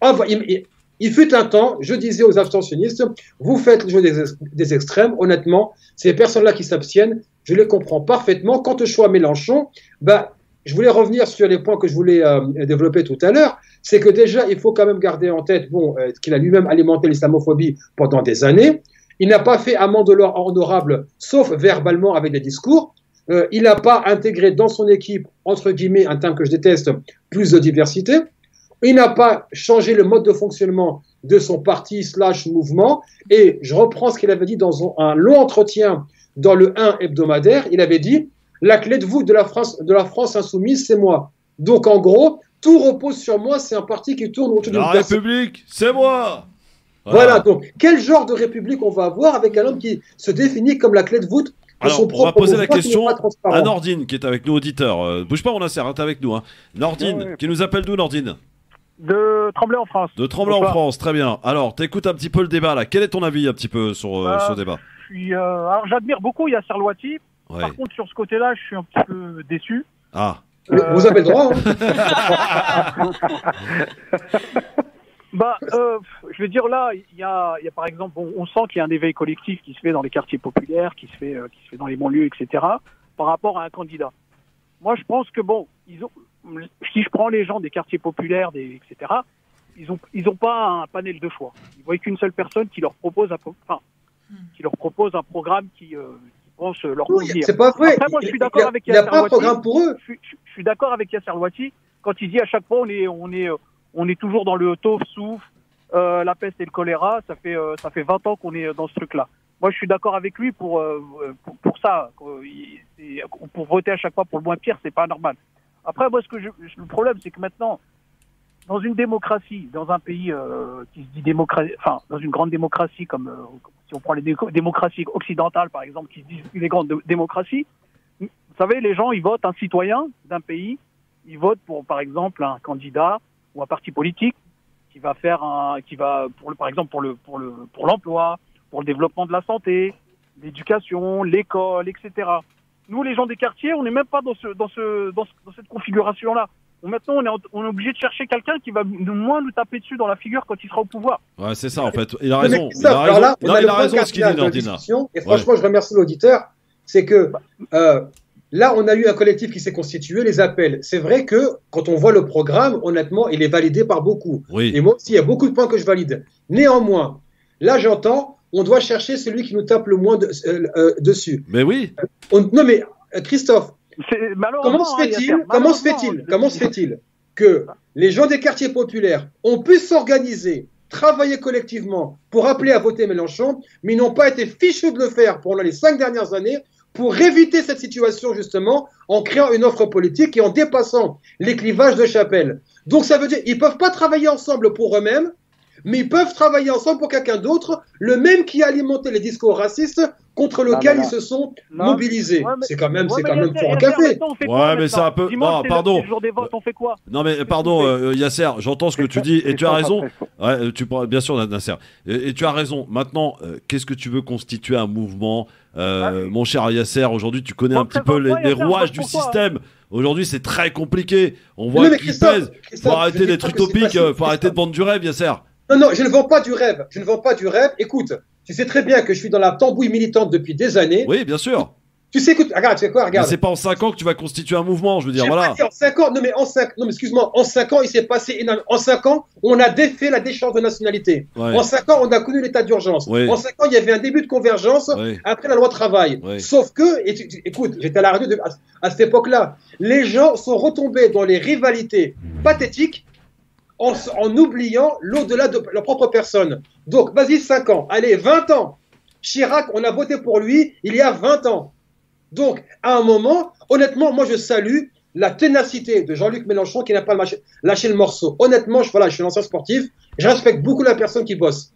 Speaker 15: ah, il, il- il fut un temps, je disais aux abstentionnistes, vous faites le jeu des, ex- des extrêmes, honnêtement, ces personnes-là qui s'abstiennent, je les comprends parfaitement. Quant au choix Mélenchon, bah, je voulais revenir sur les points que je voulais euh, développer tout à l'heure. C'est que déjà, il faut quand même garder en tête euh, qu'il a lui-même alimenté l'islamophobie pendant des années. Il n'a pas fait amende honorable, sauf verbalement avec des discours. Euh, il n'a pas intégré dans son équipe, entre guillemets, un terme que je déteste, plus de diversité. Il n'a pas changé le mode de fonctionnement de son parti slash mouvement. Et je reprends ce qu'il avait dit dans un long entretien dans le 1 hebdomadaire. Il avait dit La clé de voûte de la France, de la France insoumise, c'est moi. Donc en gros, tout repose sur moi. C'est un parti qui tourne autour d'une
Speaker 2: La. République, c'est moi
Speaker 15: Voilà. donc quel genre de république on va avoir avec un homme qui se définit comme la clé de voûte de
Speaker 2: Alors,
Speaker 15: son
Speaker 2: on va
Speaker 15: propre
Speaker 2: poser la question à Nordine, qui est avec nous, auditeur. Euh, bouge pas, mon insert, hein, t'es avec nous. Hein. Nordine, qui nous appelle d'où, Nordine
Speaker 18: De Tremblay en France.
Speaker 2: De Tremblant en. France, très bien. Alors, t'écoutes un petit peu le débat, là. Quel est ton avis, un petit peu, sur euh,
Speaker 18: Euh,
Speaker 2: ce débat
Speaker 18: euh, alors j'admire beaucoup Yasser Louati.
Speaker 2: Ouais.
Speaker 18: Par contre, sur ce côté-là, je suis un petit peu déçu.
Speaker 2: Ah.
Speaker 15: Vous avez le droit. hein.
Speaker 18: Bah, euh, je veux dire là, il y a, il y a par exemple, on, on sent qu'il y a un éveil collectif qui se fait dans les quartiers populaires, qui se fait, euh, qui se fait dans les banlieues, etc. Par rapport à un candidat. Moi, je pense que bon, ils ont, si je prends les gens des quartiers populaires, des, etc. Ils ont, ils ont pas un panel de choix. Ils voient qu'une seule personne qui leur propose un, enfin, qui leur propose un programme qui, leur convenir.
Speaker 15: c'est pas vrai.
Speaker 18: Après, moi, je suis d'accord avec
Speaker 15: il y a
Speaker 18: Yasser
Speaker 15: pas un programme pour eux.
Speaker 18: Je, suis- je- je suis d'accord avec Yasser quand il dit à chaque fois on est, on est, on est toujours dans le taupe, souffle, euh, la peste et le choléra. Ça fait, euh, ça fait 20 ans qu'on est dans ce truc-là. Moi, je suis d'accord avec lui pour, euh, pour, pour ça. Pour voter à chaque fois pour le moins pire, c'est pas normal. Après, moi, ce que je, le problème, c'est que maintenant, dans une démocratie, dans un pays euh, qui se dit démocratie, enfin, dans une grande démocratie comme euh, si on prend les dé- démocraties occidentales, par exemple, qui se disent les grandes dé- démocraties, vous savez, les gens, ils votent un citoyen d'un pays, ils votent pour, par exemple, un candidat ou un parti politique qui va faire un, qui va, pour par exemple, pour le, pour le, pour l'emploi, pour le développement de la santé, l'éducation, l'école, etc. Nous, les gens des quartiers, on n'est même pas dans ce, dans, ce- dans cette configuration-là. Maintenant, on est, en- on est obligé de chercher quelqu'un qui va nous, moins nous taper dessus dans la figure quand il sera au pouvoir.
Speaker 2: Ouais, c'est ça en fait. Il a raison. Il a raison,
Speaker 15: là, on
Speaker 2: Non,
Speaker 15: a
Speaker 2: il a raison ce qu'il dit, Nordina.
Speaker 15: Et
Speaker 2: Ouais.
Speaker 15: franchement, je remercie l'auditeur. C'est que euh, là, on a eu un collectif qui s'est constitué, les appels. C'est vrai que quand on voit le programme, honnêtement, il est validé par beaucoup.
Speaker 2: Oui.
Speaker 15: Et moi aussi, il y a beaucoup de points que je valide. Néanmoins, là, j'entends, on doit chercher celui qui nous tape le moins de- euh, euh, dessus.
Speaker 2: Mais oui.
Speaker 15: On- non, mais Christophe, comment se
Speaker 18: hein,
Speaker 15: fait-il
Speaker 18: Yasser,
Speaker 15: Comment se fait-il Comment se fait-il que les gens des quartiers populaires ont pu s'organiser, travailler collectivement pour appeler à voter Mélenchon, mais ils n'ont pas été fichus de le faire pendant les cinq dernières années pour éviter cette situation justement en créant une offre politique et en dépassant les clivages de chapelle. Donc ça veut dire ils peuvent pas travailler ensemble pour eux-mêmes, mais ils peuvent travailler ensemble pour quelqu'un d'autre, le même qui a alimenté les discours racistes contre
Speaker 18: Non,
Speaker 15: lequel ils se sont
Speaker 18: Non,
Speaker 15: mobilisés.
Speaker 18: ouais,
Speaker 15: c'est quand même,
Speaker 18: ouais,
Speaker 15: c'est quand même en
Speaker 18: Yasser,
Speaker 15: café.
Speaker 2: Ouais, mais c'est un peu. Non, pardon.
Speaker 18: c'est le jour des votes, on fait quoi
Speaker 2: Non mais pardon euh, Yasser, j'entends ce que tu dis et tu as raison. Ouais, tu bien sûr Nasser. Et, et tu as raison. Maintenant, euh, qu'est-ce que tu veux constituer un mouvement? Euh, Mon cher Yasser, aujourd'hui tu connais un petit peu les, les rouages du
Speaker 18: pour toi.
Speaker 2: système. Aujourd'hui c'est très compliqué. On voit
Speaker 15: mais
Speaker 2: qui
Speaker 15: Christophe,
Speaker 2: pèse. Faut arrêter d'être utopique. Faut arrêter de vendre du rêve Yasser.
Speaker 15: Non, non, je ne vends pas du rêve. Je ne vends pas du rêve. Écoute, tu sais très bien que je suis dans la tambouille militante depuis des années.
Speaker 2: Oui, bien sûr.
Speaker 15: Tu sais, écoute, regarde, tu sais quoi, regarde.
Speaker 2: c'est pas en 5 ans que tu vas constituer un mouvement. Je veux dire voilà.
Speaker 15: en 5 ans, non mais en 5 non excuse-moi, en 5 ans il s'est passé énormément. En 5 ans, on a défait la déchéance de nationalité.
Speaker 2: Ouais.
Speaker 15: En 5 ans, on a connu l'état d'urgence.
Speaker 2: Ouais.
Speaker 15: En 5 ans, il y avait un début de convergence
Speaker 2: Ouais.
Speaker 15: après la loi travail. Sauf que, et tu- tu- écoute, j'étais à la radio de- à, à cette époque-là, les gens sont retombés dans les rivalités pathétiques en, oubliant l'au-delà de leur propre personne. Donc, vas-y, 5 ans, allez, 20 ans. Chirac, on a voté pour lui il y a 20 ans. Donc, à un moment, honnêtement, moi, je salue la ténacité de Jean-Luc Mélenchon qui n'a pas lâché, le morceau. Honnêtement, je, voilà, je suis un ancien sportif, je respecte beaucoup la personne qui bosse.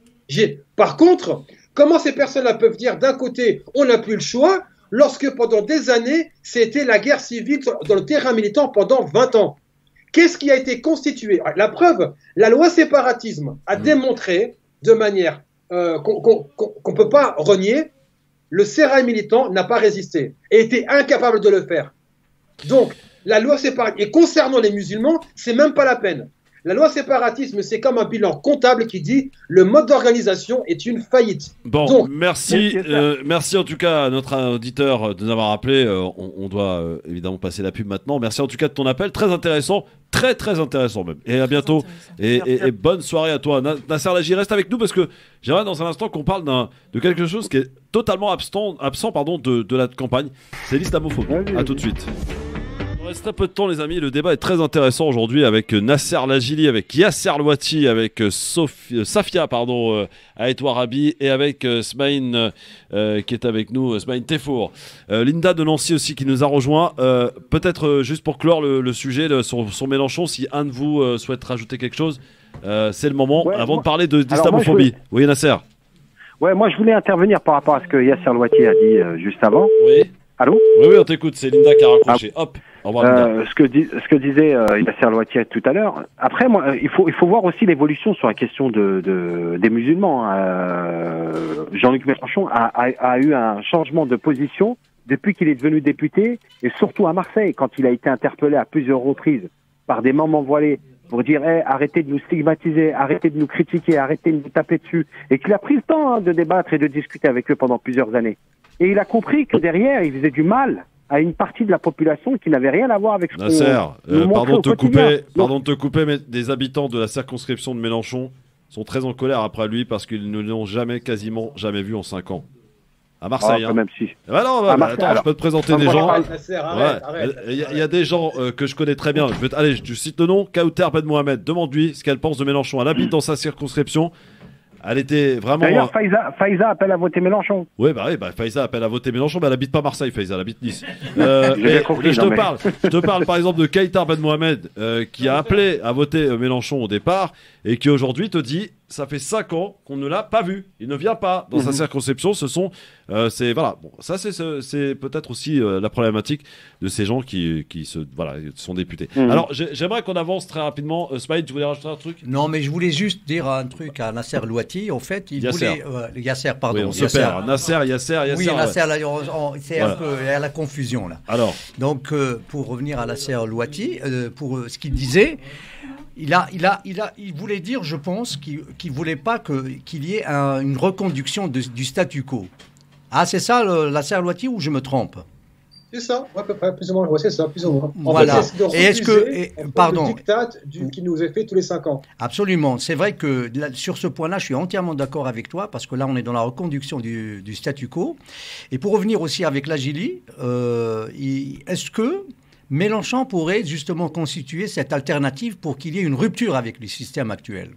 Speaker 15: Par contre, comment ces personnes-là peuvent dire d'un côté, on n'a plus le choix, lorsque pendant des années, c'était la guerre civile dans le terrain militant pendant 20 ans? Qu'est-ce qui a été constitué La preuve, la loi séparatisme a démontré de manière euh, qu'on ne peut pas renier, le sérail militant n'a pas résisté et était incapable de le faire. Donc, la loi séparatisme, et concernant les musulmans, c'est même pas la peine. La loi séparatisme, c'est comme un bilan comptable qui dit le mode d'organisation est une faillite.
Speaker 2: Bon,
Speaker 15: Donc,
Speaker 2: merci, euh, merci en tout cas à notre auditeur de nous avoir appelé. Euh, on, on doit euh, évidemment passer la pub maintenant. Merci en tout cas de ton appel, très intéressant, très très intéressant même. Et à bientôt. Et, et- et bonne soirée à toi, Na- Nasser Laji. Reste avec nous parce que j'aimerais dans un instant qu'on parle de quelque chose qui est totalement absent, absent pardon, de, de la campagne. C'est l'islamophobie. À tout de suite. Il reste très peu de temps, les amis. Le débat est très intéressant aujourd'hui avec euh, Nasser Lajili, avec Yasser Louati, avec euh, Sophie- euh, Safia, pardon, euh, Aït Arabi et avec Smaïn euh, qui est avec nous, Smaïn Tefour. Euh, Linda de Nancy aussi qui nous a rejoint. Euh, Peut-être juste pour clore le, le sujet de- sur, sur Mélenchon, si un de vous souhaite rajouter quelque chose, c'est le moment avant de parler de- d'islamophobie.
Speaker 17: voulais-
Speaker 2: Oui, Nasser.
Speaker 17: Ouais, moi je voulais intervenir par rapport à ce que Yasser Louati a dit juste avant.
Speaker 2: Oui.
Speaker 17: Allô?
Speaker 2: Oui, oui, on t'écoute. C'est Linda qui a raccroché. Hop.
Speaker 17: Euh, ce que dis- ce que disait euh, Yasser tout à l'heure. Après, moi, il faut il faut voir aussi l'évolution sur la question de, de des musulmans. hein. Euh, Jean-Luc Mélenchon a, a, a eu un changement de position depuis qu'il est devenu député et surtout à Marseille quand il a été interpellé à plusieurs reprises par des mamans voilées pour dire Eh, arrêtez de nous stigmatiser, arrêtez de nous critiquer, arrêtez de nous taper dessus, et qu'il a pris le temps hein, de débattre et de discuter avec eux pendant plusieurs années. Et il a compris que derrière, il faisait du mal à une partie de la population qui n'avait rien à voir avec ce qu'on
Speaker 2: Nasser,
Speaker 17: nous
Speaker 2: euh, pardon, te couper,
Speaker 17: Donc,
Speaker 2: pardon de te couper, mais des habitants de la circonscription de Mélenchon sont très en colère après lui parce qu'ils ne l'ont jamais, quasiment jamais vu en 5 ans. À Marseille.
Speaker 17: Ah,
Speaker 2: hein.
Speaker 17: quand même, si.
Speaker 2: Ah bah non, bah,
Speaker 17: Marseille,
Speaker 2: attends, je
Speaker 17: alors.
Speaker 2: peux te présenter
Speaker 17: Enfin,
Speaker 2: des gens.
Speaker 17: arrête, Nasser, arrête, arrête,
Speaker 2: Il y, a- il y a des gens euh, que je connais très bien. Je vais allez, je te cite le nom. Kauter Ben Mohamed. Demande-lui ce qu'elle pense de Mélenchon. Elle habite dans sa circonscription. Elle était vraiment.
Speaker 17: D'ailleurs,
Speaker 2: euh,
Speaker 17: Faiza, Faiza appelle à voter Mélenchon.
Speaker 2: Ouais, bah oui, bah, Faiza appelle à voter Mélenchon, mais elle habite pas Marseille, Faiza, elle habite Nice. Euh,
Speaker 17: compris,
Speaker 2: je te
Speaker 17: mais-
Speaker 2: parle, je te parle par exemple de Kaitar Ben Mohamed, euh, qui a appelé à voter euh, Mélenchon au départ, et qui aujourd'hui te dit, ça fait 5 ans qu'on ne l'a pas vu. Il ne vient pas dans sa
Speaker 17: Mhm.
Speaker 2: circonscription. Ce sont, euh, c'est voilà, bon, ça c'est ce- c'est peut-être aussi euh, la problématique de ces gens qui qui se voilà sont députés.
Speaker 5: Mhm.
Speaker 2: Alors j'ai- j'aimerais qu'on avance très rapidement. Euh, Smile, tu voulais rajouter un truc?
Speaker 5: Non, mais je voulais juste dire un truc à Nasser Louati. En fait, il
Speaker 2: Yasser.
Speaker 5: voulait. euh, Yasser, pardon.
Speaker 2: Oui, on se
Speaker 5: Yasser.
Speaker 2: perd. Nasser, Yasser, Yasser.
Speaker 5: Oui,
Speaker 2: ouais.
Speaker 5: Nasser, là, on- on- c'est
Speaker 2: Voilà.
Speaker 5: un peu il y a la confusion là.
Speaker 2: Alors.
Speaker 5: Donc, euh, pour revenir à Nasser Louati, euh, pour euh, ce qu'il disait, il, a, il, a, il, a, il voulait dire, je pense, qu'il ne voulait pas qu'il y ait un- une reconduction de- du statu quo. Ah, c'est ça, le- Nasser Louati, ou je me trompe?
Speaker 15: C'est ça, à peu près, plus ou moins, ouais, c'est ça, plus ou moins. En
Speaker 5: Voilà.
Speaker 15: fait,
Speaker 5: Et est-ce que- et- pardon.
Speaker 15: le diktat du- qui nous est fait tous les cinq ans.
Speaker 5: Absolument. C'est vrai que là, sur ce point-là, je suis entièrement d'accord avec toi, parce que là, on est dans la reconduction du, du statu quo. Et pour revenir aussi avec la Gili, euh, est-ce que Mélenchon pourrait justement constituer cette alternative pour qu'il y ait une rupture avec le système actuel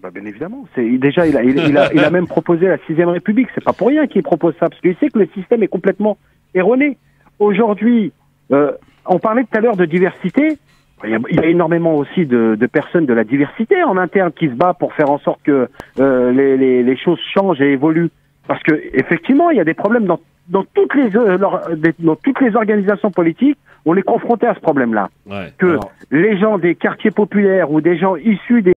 Speaker 17: Bah, bien évidemment. C'est, déjà, il a, il, il a, il a même proposé la sixième République. C'est pas pour rien qu'il propose ça, parce qu'il sait que le système est complètement erroné. Aujourd'hui, euh, on parlait tout à l'heure de diversité. Il y a, il y a énormément aussi de, de personnes de la diversité en interne qui se battent pour faire en sorte que euh, les, les, les choses changent et évoluent. Parce que effectivement, il y a des problèmes dans, dans toutes les euh, dans toutes les organisations politiques. On est confronté à ce problème-là
Speaker 2: Ouais.
Speaker 17: que les gens des quartiers populaires ou des gens issus des